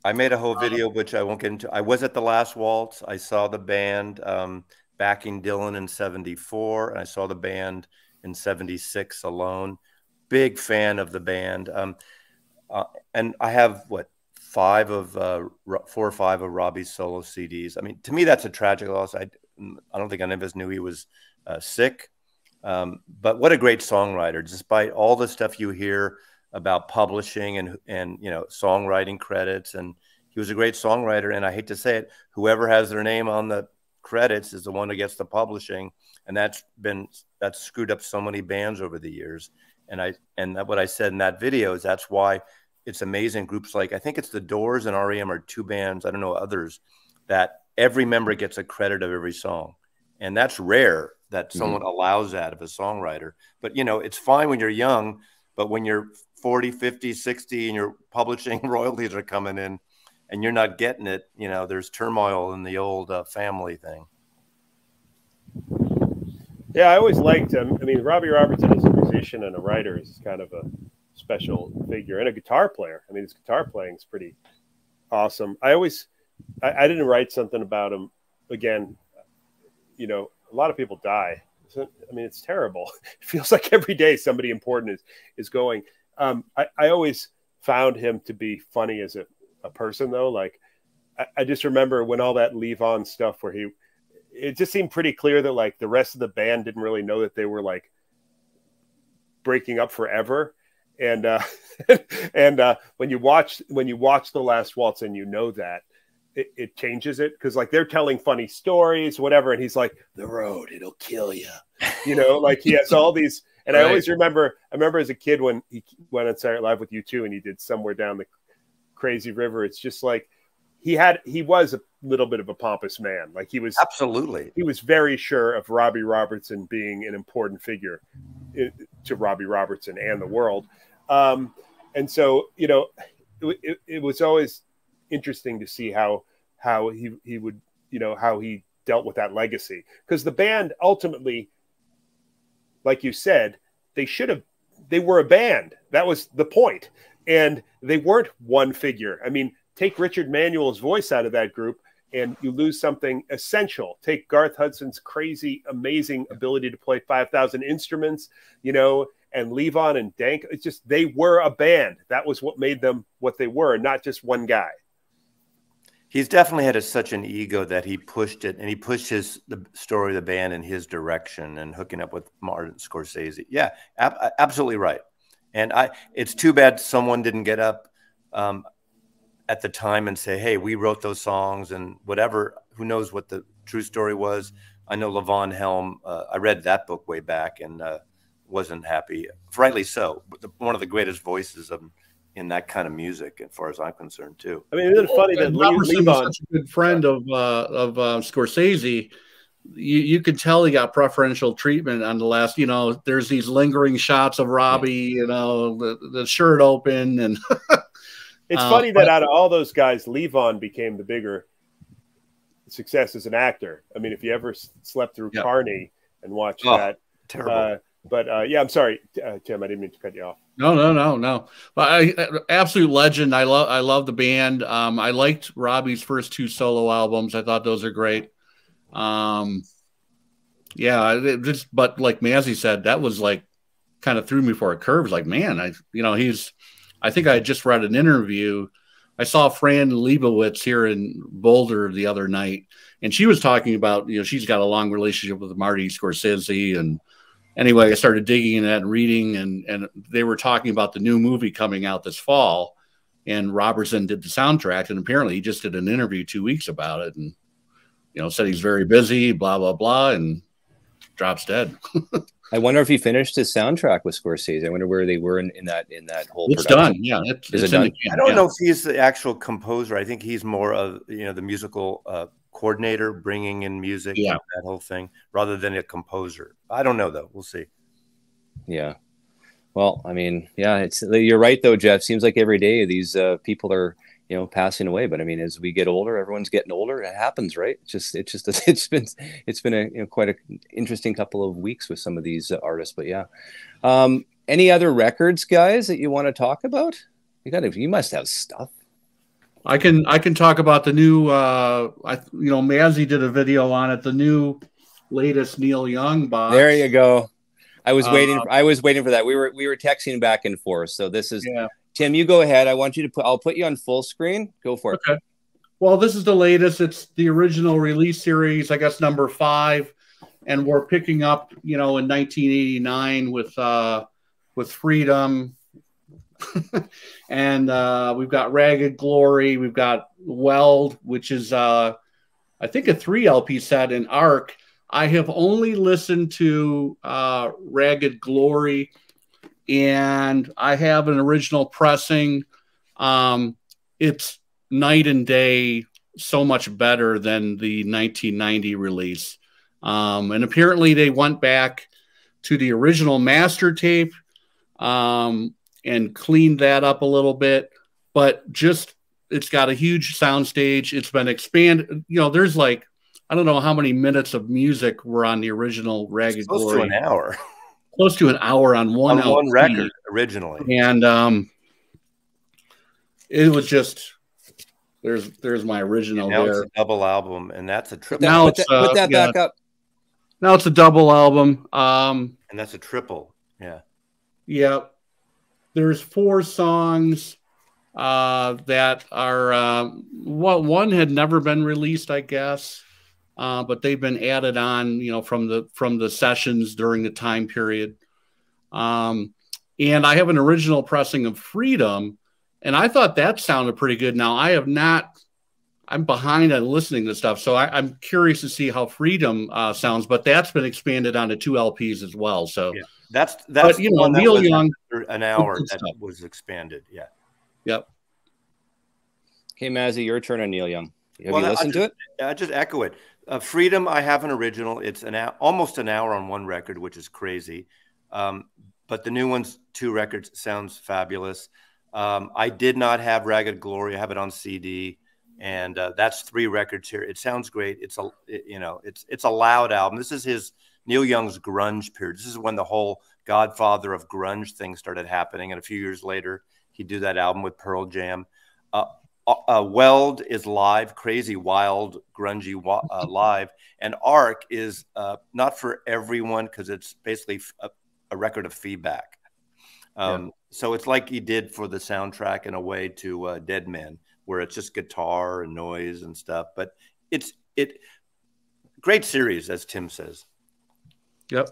I made a whole video, which I won't get into. I was at the last waltz. I saw the band um, backing Dylan in 74, and I saw the band in 76 alone. Big fan of the band. Um, uh, and I have what five of uh, four or five of Robbie's solo CDs. I mean, to me, that's a tragic loss. I I don't think any of us knew he was uh, sick. Um, but what a great songwriter! Despite all the stuff you hear about publishing and and you know songwriting credits, and he was a great songwriter. And I hate to say it, whoever has their name on the credits is the one who gets the publishing, and that's been that's screwed up so many bands over the years. And I and that, what I said in that video is that's why it's amazing. Groups like I think it's the Doors and REM are two bands. I don't know others that every member gets a credit of every song. and that's rare that mm-hmm. someone mm-hmm. allows that of a songwriter. But you know, it's fine when you're young, but when you're 40, 50, 60 and your publishing royalties are coming in and you're not getting it, you know, there's turmoil in the old uh, family thing. Yeah, I always liked him. I mean, Robbie Robertson as a musician and a writer is kind of a special figure and a guitar player. I mean, his guitar playing is pretty awesome. I always, I, I didn't write something about him again. You know, a lot of people die. I mean, it's terrible. It feels like every day somebody important is is going. Um, I, I always found him to be funny as a, a person, though. Like, I, I just remember when all that Levon stuff, where he, it just seemed pretty clear that like the rest of the band didn't really know that they were like breaking up forever. And uh, and uh, when you watch when you watch the Last Waltz and you know that, it, it changes it because like they're telling funny stories, whatever, and he's like, "The road, it'll kill you," you know, like he has all these. And right. I always remember, I remember as a kid when he went on Saturday Live with U2, and he did somewhere down the crazy river. It's just like he had, he was a little bit of a pompous man. Like he was absolutely, he was very sure of Robbie Robertson being an important figure to Robbie Robertson and the world. Um, and so, you know, it, it, it was always interesting to see how how he he would you know how he dealt with that legacy. Because the band ultimately like you said they should have they were a band. That was the point. And they weren't one figure. I mean take richard manuel's voice out of that group and you lose something essential. Take garth hudson's crazy amazing ability to play 5000 instruments you know and levon and Danko it's just they were a band. That was what made them what they were not just one guy He's definitely had a, such an ego that he pushed it, and he pushed his the story of the band in his direction, and hooking up with Martin Scorsese. Yeah, ab- absolutely right. And I, it's too bad someone didn't get up um, at the time and say, "Hey, we wrote those songs," and whatever. Who knows what the true story was? I know Levon Helm. Uh, I read that book way back and uh, wasn't happy. Rightly so. One of the greatest voices of in that kind of music, as far as I'm concerned, too. I mean, isn't it funny that Robertson was such a good friend of uh, of uh, Scorsese? You, you could tell he got preferential treatment on the last. You know, there's these lingering shots of Robbie. You know, the, the shirt open, and it's uh, funny that but, out of all those guys, Levon became the bigger success as an actor. I mean, if you ever slept through yep. Carny and watched oh, that, terrible. Uh, but uh, yeah, I'm sorry, uh, Tim. I didn't mean to cut you off. No, no, no, no. But I, absolute legend. I love, I love the band. Um, I liked Robbie's first two solo albums. I thought those are great. Um, yeah, just but like Mazzy said, that was like kind of threw me for a curve. Like, man, I, you know, he's. I think I just read an interview. I saw Fran Lebowitz here in Boulder the other night, and she was talking about, you know, she's got a long relationship with Marty Scorsese and anyway, I started digging in that and reading, and and they were talking about the new movie coming out this fall, and Robertson did the soundtrack, and apparently he just did an interview two weeks about it, and you know said he's very busy, blah blah blah, and drops dead. I wonder if he finished his soundtrack with Scorsese. I wonder where they were in, in that in that whole. It's production. done. Yeah, it's, Is it's it done? I don't yeah. know if he's the actual composer. I think he's more of you know the musical uh, coordinator, bringing in music, yeah. that whole thing, rather than a composer. I don't know though. We'll see. Yeah. Well, I mean, yeah, it's you're right though, Geoff. Seems like every day these uh, people are you know passing away. But I mean, as we get older, everyone's getting older. It happens, right? It's just it's just it's been it's been a you know, quite an interesting couple of weeks with some of these uh, artists. But yeah, um, any other records, guys, that you want to talk about? You got to you must have stuff. I can I can talk about the new uh I you know Mazzy did a video on it, the new latest Neil Young box. There you go. I was uh, waiting I was waiting for that. We were we were texting back and forth. So this is yeah. Tim, you go ahead. I want you to put I'll put you on full screen. Go for it. Okay. Well, this is the latest. It's the original release series, I guess number 5 and we're picking up, you know, in 1989 with uh with Freedom and uh, we've got Ragged Glory, we've got Weld, which is uh, I think a three LP set, in Arc. I have only listened to uh, Ragged Glory, and I have an original pressing. Um, it's night and day, so much better than the 1990 release. Um, and apparently they went back to the original master tape um, and cleaned that up a little bit. But just it's got a huge sound stage. It's been expanded. You know, there's like I don't know how many minutes of music were on the original Ragged Close Glory. to an hour Close to an hour on one on one record originally. and um, it was just there's there's my original now there. it's a double album, and that's a triple. Now put it's, that, put uh, that yeah. back up. Now it's a double album. Um, and that's a triple. Yeah. yeah, there's four songs uh, that are uh, one one had never been released, I guess, uh, but they've been added on, you know, from the from the sessions during the time period. Um, and I have an original pressing of Freedom, and I thought that sounded pretty good. Now I have not. I'm behind on listening to stuff, so I, I'm curious to see how Freedom uh, sounds. But that's been expanded onto two LPs as well. So Yeah. That's that's But, you know, one that Neil was Young- an hour that stuff. was expanded. Yeah. Yep. Okay, Mazzy, your turn on Neil Young. Have Well, you I listened to it? I just echo it. Uh, Freedom, I have an original. It's an almost an hour on one record, which is crazy. Um, but the new one's two records sounds fabulous. Um, I did not have Ragged Glory. I have it on CD, and uh, that's three records here. It sounds great. It's a it- you know it's it's a loud album. This is his Neil Young's grunge period. This is when the whole Godfather of grunge thing started happening, and a few years later he did that album with Pearl Jam. Uh, uh, Weld is live, crazy, wild, grungy uh, live, and Arc is uh, not for everyone because it's basically f- a, a record of feedback. Um, So it's like he did for the soundtrack in a way to uh, Dead Man, where it's just guitar and noise and stuff. But it's it great series, as Tim says. Yep.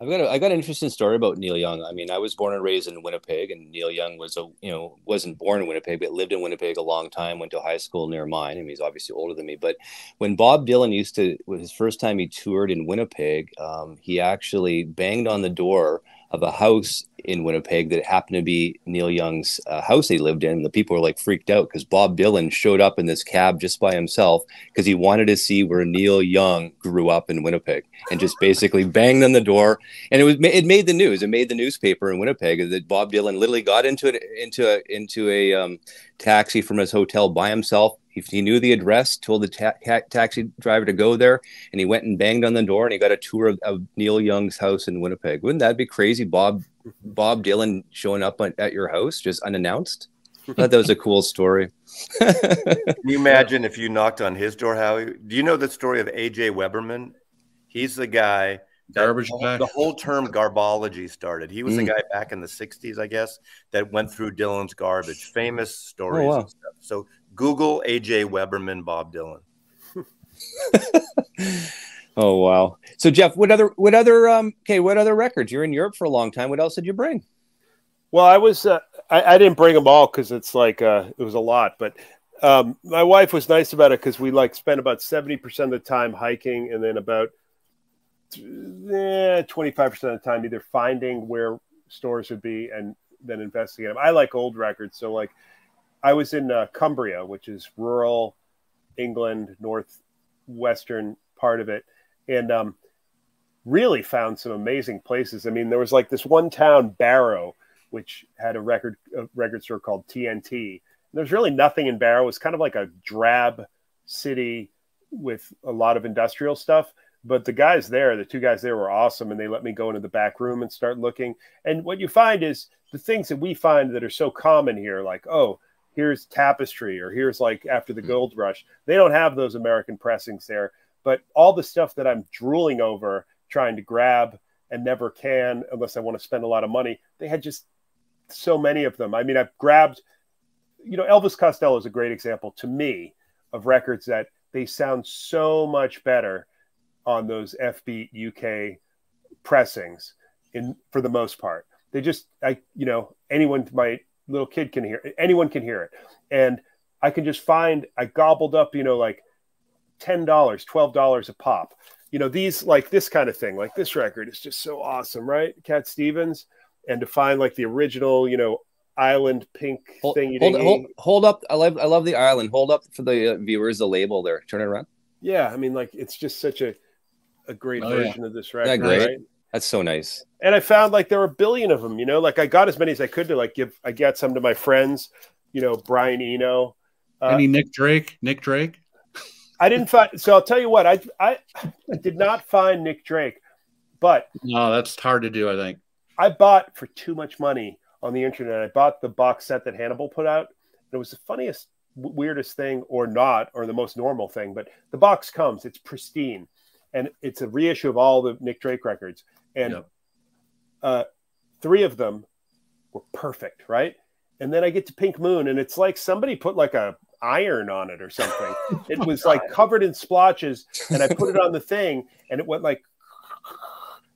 I've got a, I got an interesting story about Neil Young. I mean, I was born and raised in Winnipeg, and Neil Young was a you know wasn't born in Winnipeg, but lived in Winnipeg a long time. Went to high school near mine. I mean, he's obviously older than me. But when Bob Dylan used to, his first time he toured in Winnipeg, um, he actually banged on the door of a house in Winnipeg that happened to be Neil Young's uh, house he lived in. And the people were like freaked out because Bob Dylan showed up in this cab just by himself because he wanted to see where Neil Young grew up in Winnipeg and just basically banged on the door. And it was it made the news. It made the newspaper in Winnipeg that Bob Dylan literally got into it into a, into a um, taxi from his hotel by himself. He, he knew the address, told the ta- ta- taxi driver to go there, and he went and banged on the door, and he got a tour of, of Neil Young's house in Winnipeg. Wouldn't that be crazy, Bob? Bob Dylan showing up on, at your house just unannounced. I thought that was a cool story. Can you imagine if you knocked on his door, Howie? Do you know the story of AJ Weberman? He's the guy. that- Garbage guy. The whole term garbology started. He was the Mm. guy back in the '60s, I guess, that went through Dylan's garbage. Famous stories. Oh, wow. and stuff. So Google AJ Weberman, Bob Dylan. oh wow! So Geoff, what other what other um okay what other records? You're in Europe for a long time. What else did you bring? Well, I was uh, I, I didn't bring them all because it's like uh, it was a lot, but um, my wife was nice about it because we like spent about seventy percent of the time hiking, and then about twenty five percent of the time either finding where stores would be and then investigating them. I like old records, so like I was in uh, Cumbria, which is rural England, northwestern part of it, and um, really found some amazing places. I mean, there was like this one town, Barrow, which had a record a record store called TNT. There's really nothing in Barrow. It's kind of like a drab city with a lot of industrial stuff. But the guys there, the two guys there were awesome, and they let me go into the back room and start looking. And what you find is the things that we find that are so common here, like oh, here's tapestry, or here's like after the hmm. gold rush. They don't have those American pressings there. But all the stuff that I'm drooling over, trying to grab and never can unless I want to spend a lot of money, they had just so many of them. I mean, I've grabbed, you know, Elvis Costello is a great example to me of records that they sound so much better on those FB UK pressings in for the most part. They just I you know, anyone my little kid can hear anyone can hear it. And I can just find I gobbled up, you know, like ten dollars, twelve dollars a pop. You know, these like this kind of thing, like this record is just so awesome, right? Cat Stevens and to find like the original, you know, island pink Hold, thing. hold, hold, hold up! I love I love the island. Hold up for the uh, viewers the label there. Turn it around. Yeah, I mean, like it's just such a a great Oh, yeah. version of this record. That great? right? That's so nice. And I found like there were a billion of them. You know, like I got as many as I could to like give. I got some to my friends. You know, Brian Eno. Uh, Any Nick Drake? Nick Drake? I didn't find. So I'll tell you what. I I, I did not find Nick Drake, but No, that's hard to do. I think. I bought for too much money on the internet. I bought the box set that Hannibal put out. It was the funniest, weirdest thing, or not, or the most normal thing. But the box comes, it's pristine, and it's a reissue of all the Nick Drake records, and Yep. uh, three of them were perfect, right? And then I get to Pink Moon, and it's like somebody put like a iron on it or something. it was like covered in splotches, and I put it on the thing, and it went like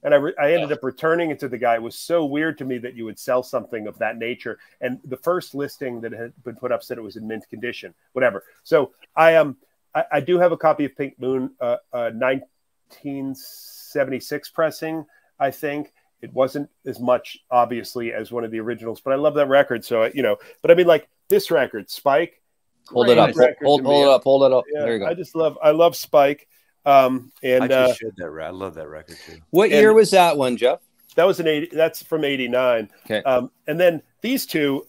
and I, re- I ended up returning it to the guy. It was so weird to me that you would sell something of that nature. And the first listing that had been put up said it was in mint condition, whatever. So I am, um, I, I do have a copy of Pink Moon, uh, uh, 1976 pressing. I think it wasn't as much obviously as one of the originals, but I love that record. So you know, but I mean, like this record, Spike. Hold it up. Hold, hold it up. Hold it up. Yeah, there you go. I just love, I love Spike. Um, I and just uh, that. I love that record too. what year was that one, Geoff? That was an 80 that's from 89. Okay. Um, and then these two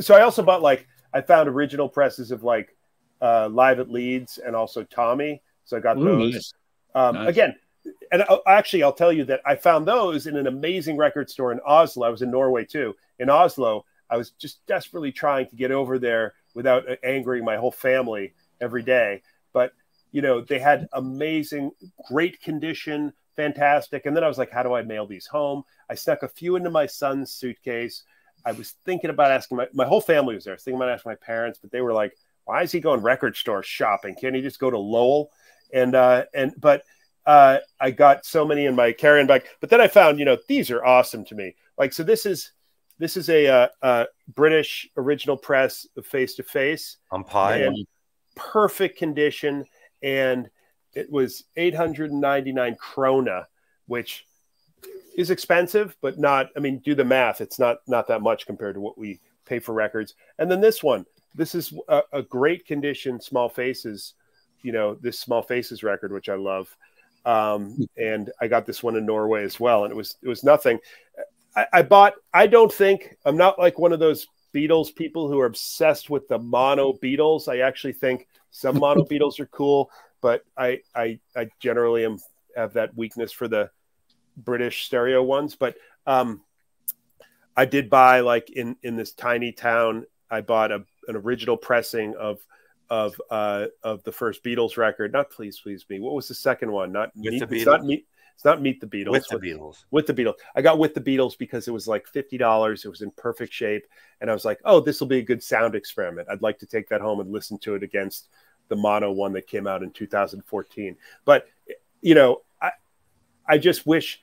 so I also bought like I found original presses of like uh Live at Leeds and also Tommy. So I got Ooh, those. nice. Um Nice. again, and actually I'll tell you that I found those in an amazing record store in Oslo. I was in Norway too. In Oslo, I was just desperately trying to get over there without uh, angering my whole family every day. But you know, they had amazing, great condition, fantastic. And then I was like, how do I mail these home? I snuck a few into my son's suitcase. I was thinking about asking my, my whole family was there. I was thinking about asking my parents, but they were like, why is he going record store shopping? Can't he just go to Lowell? And, uh, and, but, uh, I got so many in my carry-on bag, but then I found, you know, these are awesome to me. Like, so this is, this is a, uh, uh, British original press face to face On Pye. perfect condition and it was 899 krona which is expensive but not i mean do the math it's not not that much compared to what we pay for records and then this one this is a, a great condition small faces you know this small faces record which i love um, and i got this one in norway as well and it was it was nothing. I, I bought i don't think i'm not like one of those beatles people who are obsessed with the mono beatles. I actually think some mono beatles are cool but I, I i generally am have that weakness for the british stereo ones. But um i did buy like in in this tiny town i bought a, an original pressing of of uh of the first beatles record not please please me what was the second one not With meet, the it's not Beatles? meet it's not meet the beatles with the Beatles. with the Beatles. I got with the Beatles because it was like fifty dollars. It was in perfect shape, and I was like, "Oh, this will be a good sound experiment. I'd like to take that home and listen to it against the mono one that came out in 2014." But you know, I I just wish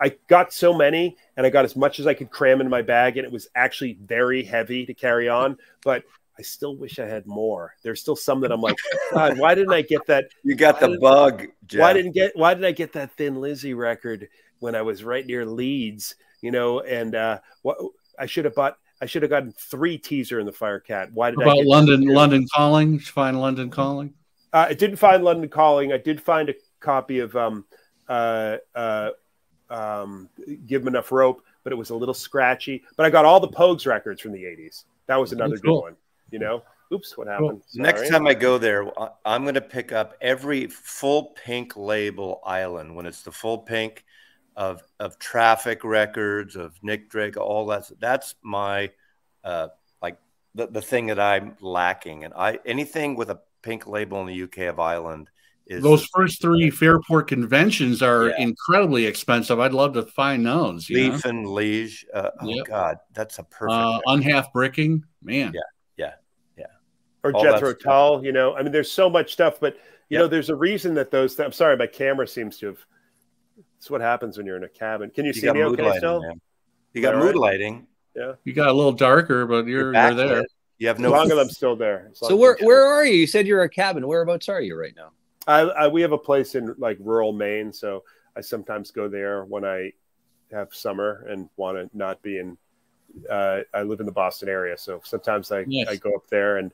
I got so many, and I got as much as I could cram in my bag, and it was actually very heavy to carry on. But I still wish I had more. There's still some that I'm like, God, why didn't I get that? You got the bug, Geoff. Why didn't get why did I get that Thin Lizzy record when I was right near Leeds? You know, and uh, what I should have bought. I should have gotten three Teaser and the Firecat. Why did What I about get London? London Calling. Did you find London Calling? Uh, I didn't find London Calling. I did find a copy of um, uh, uh, um, Give 'Em Enough Rope, but it was a little scratchy. But I got all the Pogues records from the '80s. That was another That's good cool. one. You know. Oops, what happened? Next time I go there, I- I'm going to pick up every full pink label island when it's the full pink of of traffic records of Nick Drake, all that. That's my uh, like the, the thing that I'm lacking. And I anything with a pink label in the UK of Ireland is Those first three Fairport conventions are Yeah. incredibly expensive. I'd love to find those. You know? Leaf and Liege. Uh, oh Yep. God, that's a perfect. Uh, record. Unhalfbricking, man. Yeah. Or all Jethro. Tull. You know, I mean, there's so much stuff, but you Yep. know, there's a reason that those. I'm sorry, my camera seems to have. It's what happens when you're in a cabin. Can you, you see me okay lighting, still? man. You got mood right. lighting. Yeah. You got a little darker, but you're, You're you're there. backlit. You have As no. long as I'm still there. So where where are you? You said you're a cabin. Whereabouts are you right now? I, I we have a place in like rural Maine, so I sometimes go there when I have summer and want to not be in. Uh, I live in the Boston area, so sometimes I Yes. I go up there and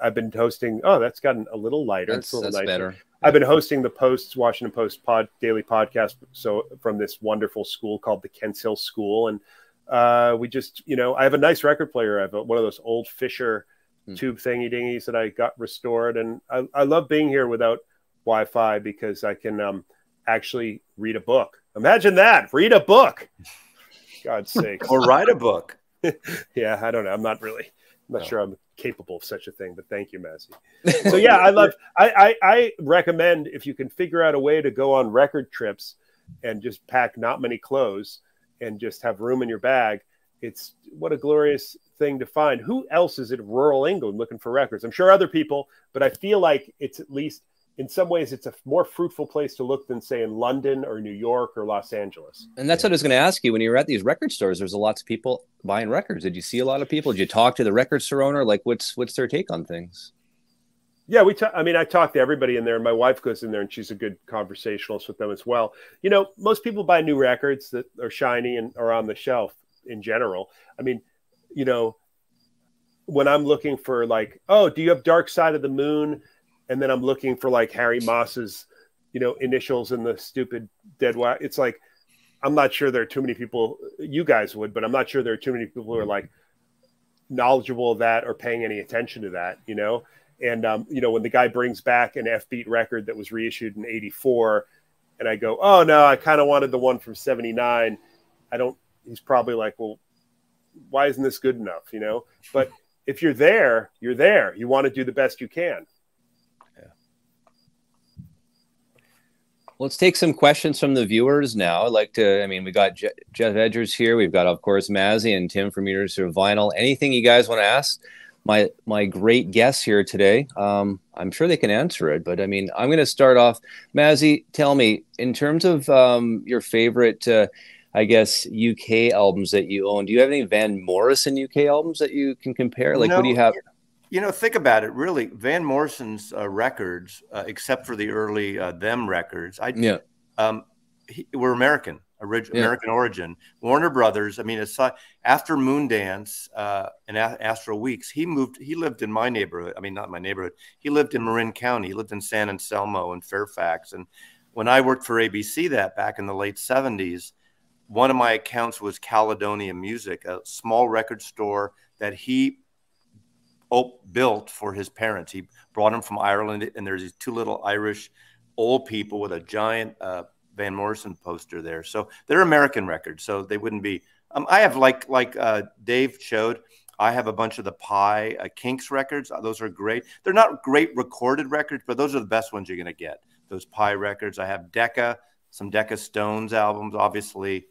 I've been hosting. Oh, that's gotten a little lighter. That's it's a little that's nicer. better. I've been hosting the Post's Washington Post pod daily podcast. So from this wonderful school called the Kents Hill School, and uh, we just, you know, I have a nice record player. I have a, one of those old Fisher hmm. tube thingy dingies that I got restored, and I, I love being here without Wi-Fi because I can um, actually read a book. Imagine that! Read a book. God's sake. or write a book. yeah, I don't know. I'm not really. I'm not no. sure I'm capable of such a thing, but thank you, Mazzy. So yeah, I love. I, I I recommend if you can figure out a way to go on record trips and just pack not many clothes and just have room in your bag. It's what a glorious thing to find. Who else is in rural England looking for records? I'm sure other people, but I feel like it's at least in some ways it's a more fruitful place to look than say in London or New York or Los Angeles. And that's what I was going to ask you when you were at these record stores. There's a lots of people buying records. Did you see a lot of people? Did you talk to the record store owner? Like, what's what's their take on things? Yeah, we. Talk, I mean, I talk to everybody in there. and My wife goes in there, and she's a good conversationalist with them as well. You know, most people buy new records that are shiny and are on the shelf in general. I mean, you know, when I'm looking for like, oh, do you have Dark Side of the Moon? And then I'm looking for like Harry Moss's, you know, initials in the stupid dead wax. It's like I'm not sure there are too many people. You guys would, but I'm not sure there are too many people who are like knowledgeable of that or paying any attention to that. You know, and um, you know when the guy brings back an F beat record that was reissued in '84, and I go, oh no, I kind of wanted the one from '79. I don't. He's probably like, well, why isn't this good enough? You know, but if you're there, you're there. You want to do the best you can. Let's take some questions from the viewers now. I'd like to, I mean, we got Je- Geoff Edgers here. We've got, of course, Mazzy and Tim from Meters of Vinyl. Anything you guys want to ask? My my great guests here today. Um, I'm sure they can answer it, but I mean, I'm going to start off. Mazzy, tell me, in terms of um, your favorite, uh, I guess, UK albums that you own, do you have any Van Morrison UK albums that you can compare? Like, no, what do you have? You know, think about it. Really, Van Morrison's uh, records, uh, except for the early uh, them records, I yeah, um, he, were American, orig- yeah. American origin. Warner Brothers. I mean, aside, after Moondance uh, and a- Astral Weeks, he moved. He lived in my neighborhood. I mean, not my neighborhood. He lived in Marin County. He lived in San Anselmo and Fairfax. And when I worked for ABC, that back in the late seventies, one of my accounts was Caledonia Music, a small record store that he built for his parents. He brought them from Ireland, and there's these two little Irish old people with a giant uh, Van Morrison poster there. So they're American records, so they wouldn't be. Um, I have like like uh, Dave showed. I have a bunch of the Pye uh, Kinks records. Those are great. They're not great recorded records, but those are the best ones you're going to get. Those Pye records. I have Decca, some Decca Stones albums, obviously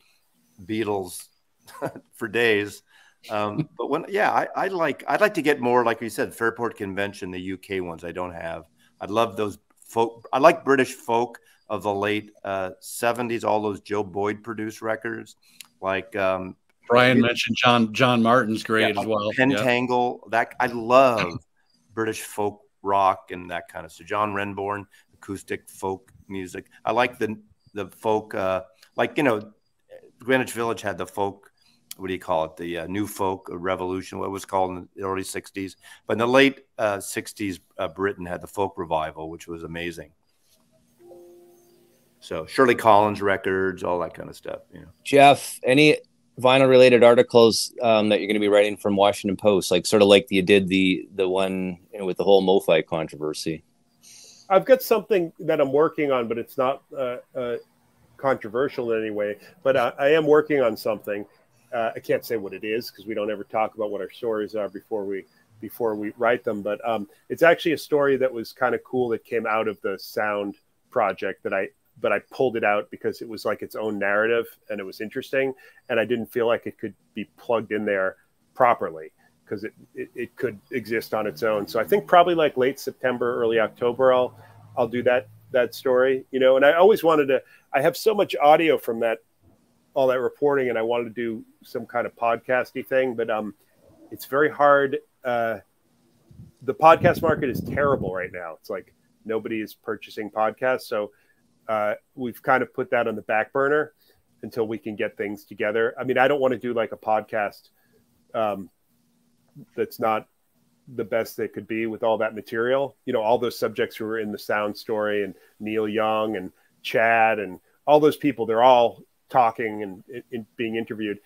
Beatles for days. Um, but when, yeah, I, I like, I'd like to get more, like you said, Fairport Convention, the UK ones I don't have. I'd love those folk. I like British folk of the late uh, 70s, all those Joe Boyd produced records. Like um, Brian it, mentioned John John Martyn's great yeah, as well. Pentangle, yeah. that I love British folk rock and that kind of stuff. John Renbourn, acoustic folk music. I like the the folk, uh, like you know, Greenwich Village had the folk what do you call it? The uh, new folk revolution, what was called in the early 60s. But in the late uh, 60s, uh, Britain had the folk revival, which was amazing. So Shirley Collins records, all that kind of stuff. You know. Geoff, any vinyl related articles um, that you're going to be writing from Washington Post, like sort of like you did the the one you know, with the whole MoFi controversy? I've got something that I'm working on, but it's not uh, uh, controversial in any way. But I, I am working on something uh, I can't say what it is because we don't ever talk about what our stories are before we before we write them. But um, it's actually a story that was kind of cool that came out of the sound project that I but I pulled it out because it was like its own narrative and it was interesting and I didn't feel like it could be plugged in there properly because it, it, it could exist on its own. So I think probably like late September, early October, I'll I'll do that that story, you know. And I always wanted to. I have so much audio from that all that reporting and I wanted to do some kind of podcasty thing, but um, it's very hard. Uh, the podcast market is terrible right now. It's like nobody is purchasing podcasts, so uh, we've kind of put that on the back burner until we can get things together. I mean, I don't want to do like a podcast um, that's not the best they could be with all that material. You know, all those subjects who were in the sound story and Neil Young and Chad and all those people, they're all talking and, and being interviewed.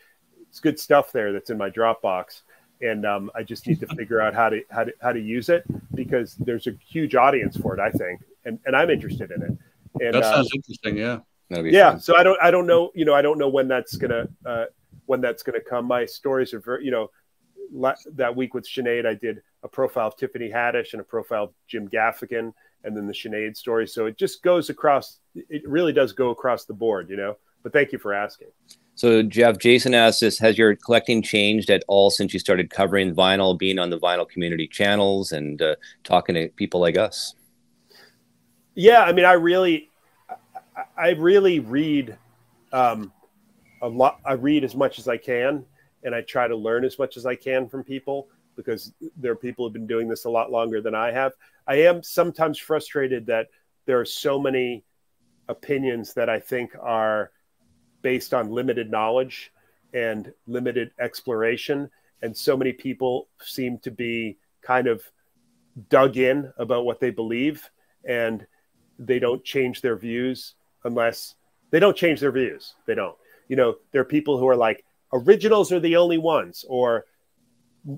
It's good stuff there that's in my Dropbox. And um, I just need to figure out how to, how to how to use it because there's a huge audience for it, I think, and, and I'm interested in it. And that sounds uh, interesting, yeah. Yeah, fun. so I don't I don't know you know I don't know when that's gonna uh, when that's gonna come. My stories are very you know that week with Sinead, I did a profile of Tiffany Haddish and a profile of Jim Gaffigan, and then the Sinead story. So it just goes across. It really does go across the board, you know. But thank you for asking. So Geoff, Jason asked this: Has your collecting changed at all since you started covering vinyl, being on the vinyl community channels, and uh, talking to people like us? Yeah, I mean, I really, I really read um, a lot. I read as much as I can and I try to learn as much as I can from people because there are people who've been doing this a lot longer than I have. I am sometimes frustrated that there are so many opinions that I think are based on limited knowledge and limited exploration. And so many people seem to be kind of dug in about what they believe and they don't change their views unless they don't change their views. They don't. You know, there are people who are like, originals are the only ones, or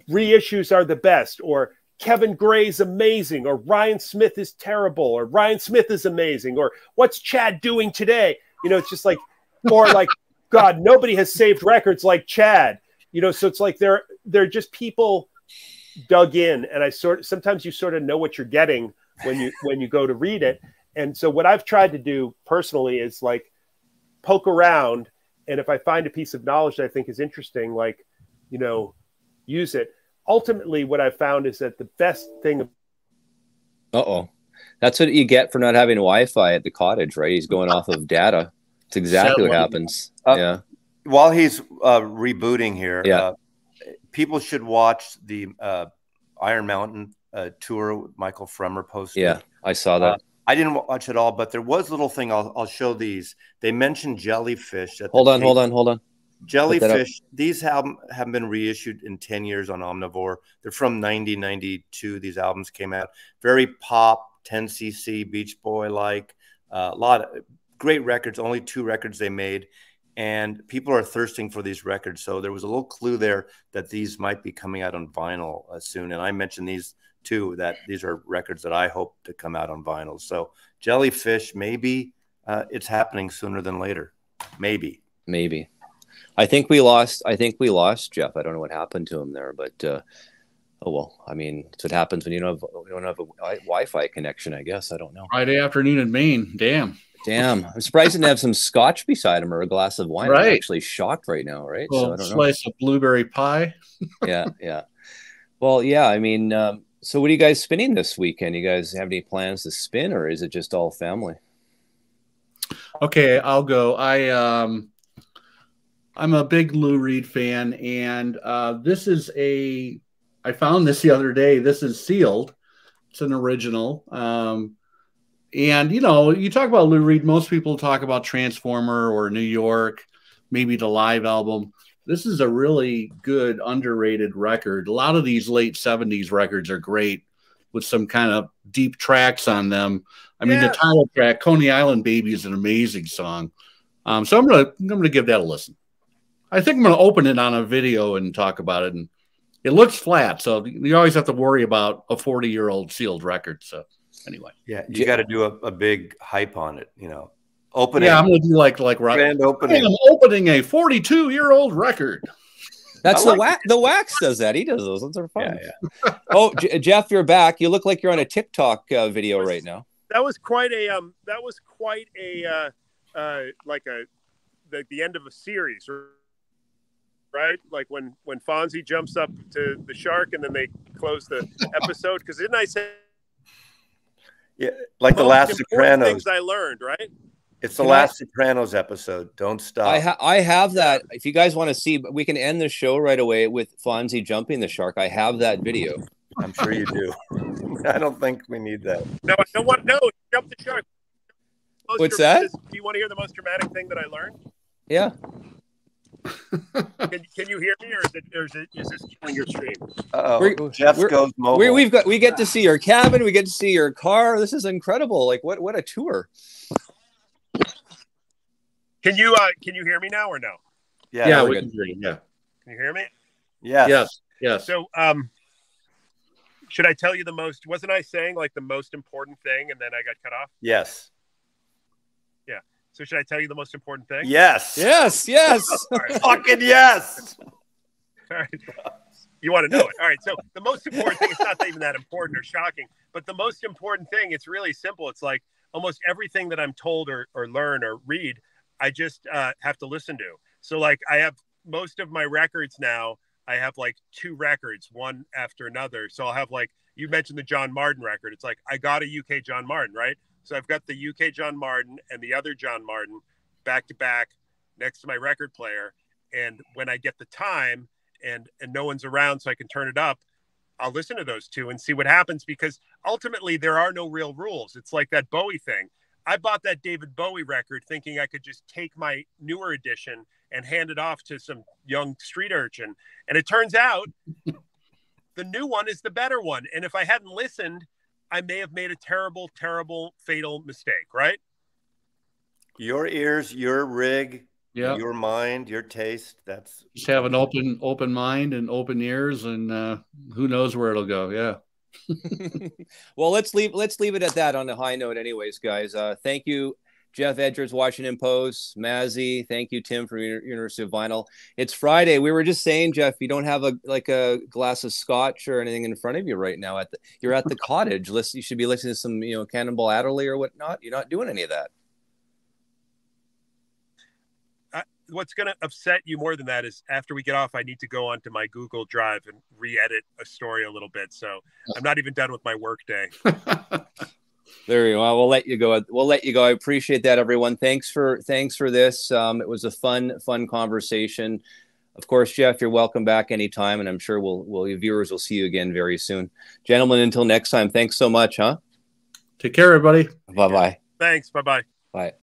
reissues are the best, or Kevin Gray's amazing, or Ryan Smith is terrible, or Ryan Smith is amazing, or what's Chad doing today? You know, it's just like, or like, God, nobody has saved records like Chad. You know, so it's like they're they're just people dug in, and I sort sometimes you sort of know what you're getting when you when you go to read it. And so what I've tried to do personally is like poke around and if I find a piece of knowledge that I think is interesting, like, you know, use it. Ultimately, what I've found is that the best thing. Uh oh. That's what you get for not having Wi Fi at the cottage, right? He's going off of data. It's exactly what happens. Uh, yeah. While he's uh, rebooting here, yeah. Uh, people should watch the uh, Iron Mountain uh, tour Michael Fremer posted. Yeah, I saw that. I didn't watch it all, but there was a little thing. I'll, I'll show these. They mentioned jellyfish. hold on, hold on, hold on. Jellyfish. These have haven't been reissued in ten years on Omnivore. They're from 1992. These albums came out very pop, 10cc, Beach Boy like. Uh, a lot of great records. Only two records they made, and people are thirsting for these records. So there was a little clue there that these might be coming out on vinyl uh, soon. And I mentioned these too that these are records that I hope to come out on vinyl. So Jellyfish, maybe uh, it's happening sooner than later. Maybe. Maybe. I think we lost. I think we lost Geoff. I don't know what happened to him there, but uh, oh well. I mean, it's what happens when you don't have you don't have a Wi-Fi connection. I guess I don't know. Friday afternoon in Maine. Damn. Damn. I'm surprised he didn't have some scotch beside him or a glass of wine. Right. I'm actually shocked right now. Right. Well, so I don't slice know. of blueberry pie. yeah. Yeah. Well, yeah. I mean, um, so, what are you guys spinning this weekend? You guys have any plans to spin, or is it just all family? Okay, I'll go. I um, I'm a big Lou Reed fan, and uh, this is a. I found this the other day. This is sealed. It's an original. Um, and you know, you talk about Lou Reed. Most people talk about Transformer or New York, maybe the live album this is a really good underrated record. A lot of these late 70s records are great with some kind of deep tracks on them. I mean, the title track, Coney Island Baby, is an amazing song. Um, so I'm gonna I'm gonna give that a listen. I think I'm gonna open it on a video and talk about it. And it looks flat, so you always have to worry about a 40 year old sealed record. So anyway, yeah, you got to do a, a big hype on it. You know, opening. Yeah, I'm gonna do like like grand opening. I'm opening a 42 year old record. That's I the like wax. The wax does that. He does those. Those are fun. Yeah, yeah. oh, J- Geoff, you're back. You look like you're on a TikTok uh, video was, right now. That was quite a um. That was quite a uh, uh like a the, the end of a series, right? Like when when Fonzie jumps up to the shark and then they close the episode. Because didn't I say? Yeah, like the last Sopranos. Things I learned, right? It's the can last I, Sopranos episode. Don't stop. I, ha- I have that. If you guys want to see, we can end the show right away with Fonzie jumping the shark. I have that video. I'm sure you do. I don't think we need that. No, I don't want no jump the shark. Most What's that? Do you want to hear the most dramatic thing that I learned? Yeah. Can, can you hear me, or is, it, or is, it, is this killing your stream? oh, Geoff we're- goes mobile. We, we've got we get to see your cabin, we get to see your car. This is incredible. Like what what a tour. Can you uh, can you hear me now or no? yeah, yeah, we're good. can hear you. Yeah. Can you hear me? yes. Yes. Yes. So, um, should I tell you the most? Wasn't I saying like the most important thing, and then I got cut off? yes, So, should I tell you the most important thing? yes, Yes, yes. All right. fucking yes. All right. You want to know it. All right. So the most important thing, it's not even that important or shocking, but the most important thing, it's really simple. It's like almost everything that I'm told or, or learn or read, I just uh, have to listen to. So like I have most of my records now, I have like two records, one after another. So I'll have like, you mentioned the John Martyn record. It's like, I got a UK John Martyn, right? So I've got the UK John Martyn and the other John Martyn back to back next to my record player. And when I get the time, and and no one's around so I can turn it up, I'll listen to those two and see what happens because ultimately there are no real rules. It's like that Bowie thing. I bought that David Bowie record thinking I could just take my newer edition and hand it off to some young street urchin. And it turns out the new one is the better one. And if I hadn't listened, I may have made a terrible, terrible, fatal mistake, right? Your ears, your rig, Yeah. your mind, your taste. That's Just have an open open mind and open ears, and uh, who knows where it'll go. Yeah. well, let's leave let's leave it at that on a high note, anyways, guys. Uh, thank you, Geoff Edgers, Washington Post, Mazzy. Thank you, Tim from University of Vinyl. It's Friday. We were just saying, Geoff, you don't have a like a glass of scotch or anything in front of you right now. At the you're at the cottage. Listen, you should be listening to some you know Cannonball Adderley or whatnot. You're not doing any of that. what's going to upset you more than that is after we get off, I need to go onto my Google Drive and re-edit a story a little bit. So I'm not even done with my work day. There you go. We'll let you go. We'll let you go. I appreciate that, everyone. Thanks for thanks for this. Um, it was a fun fun conversation. Of course, Geoff, you're welcome back anytime, and I'm sure we'll we'll your viewers will see you again very soon, gentlemen. Until next time, thanks so much, huh? Take care, everybody. Bye bye. Thanks. Bye bye. Bye.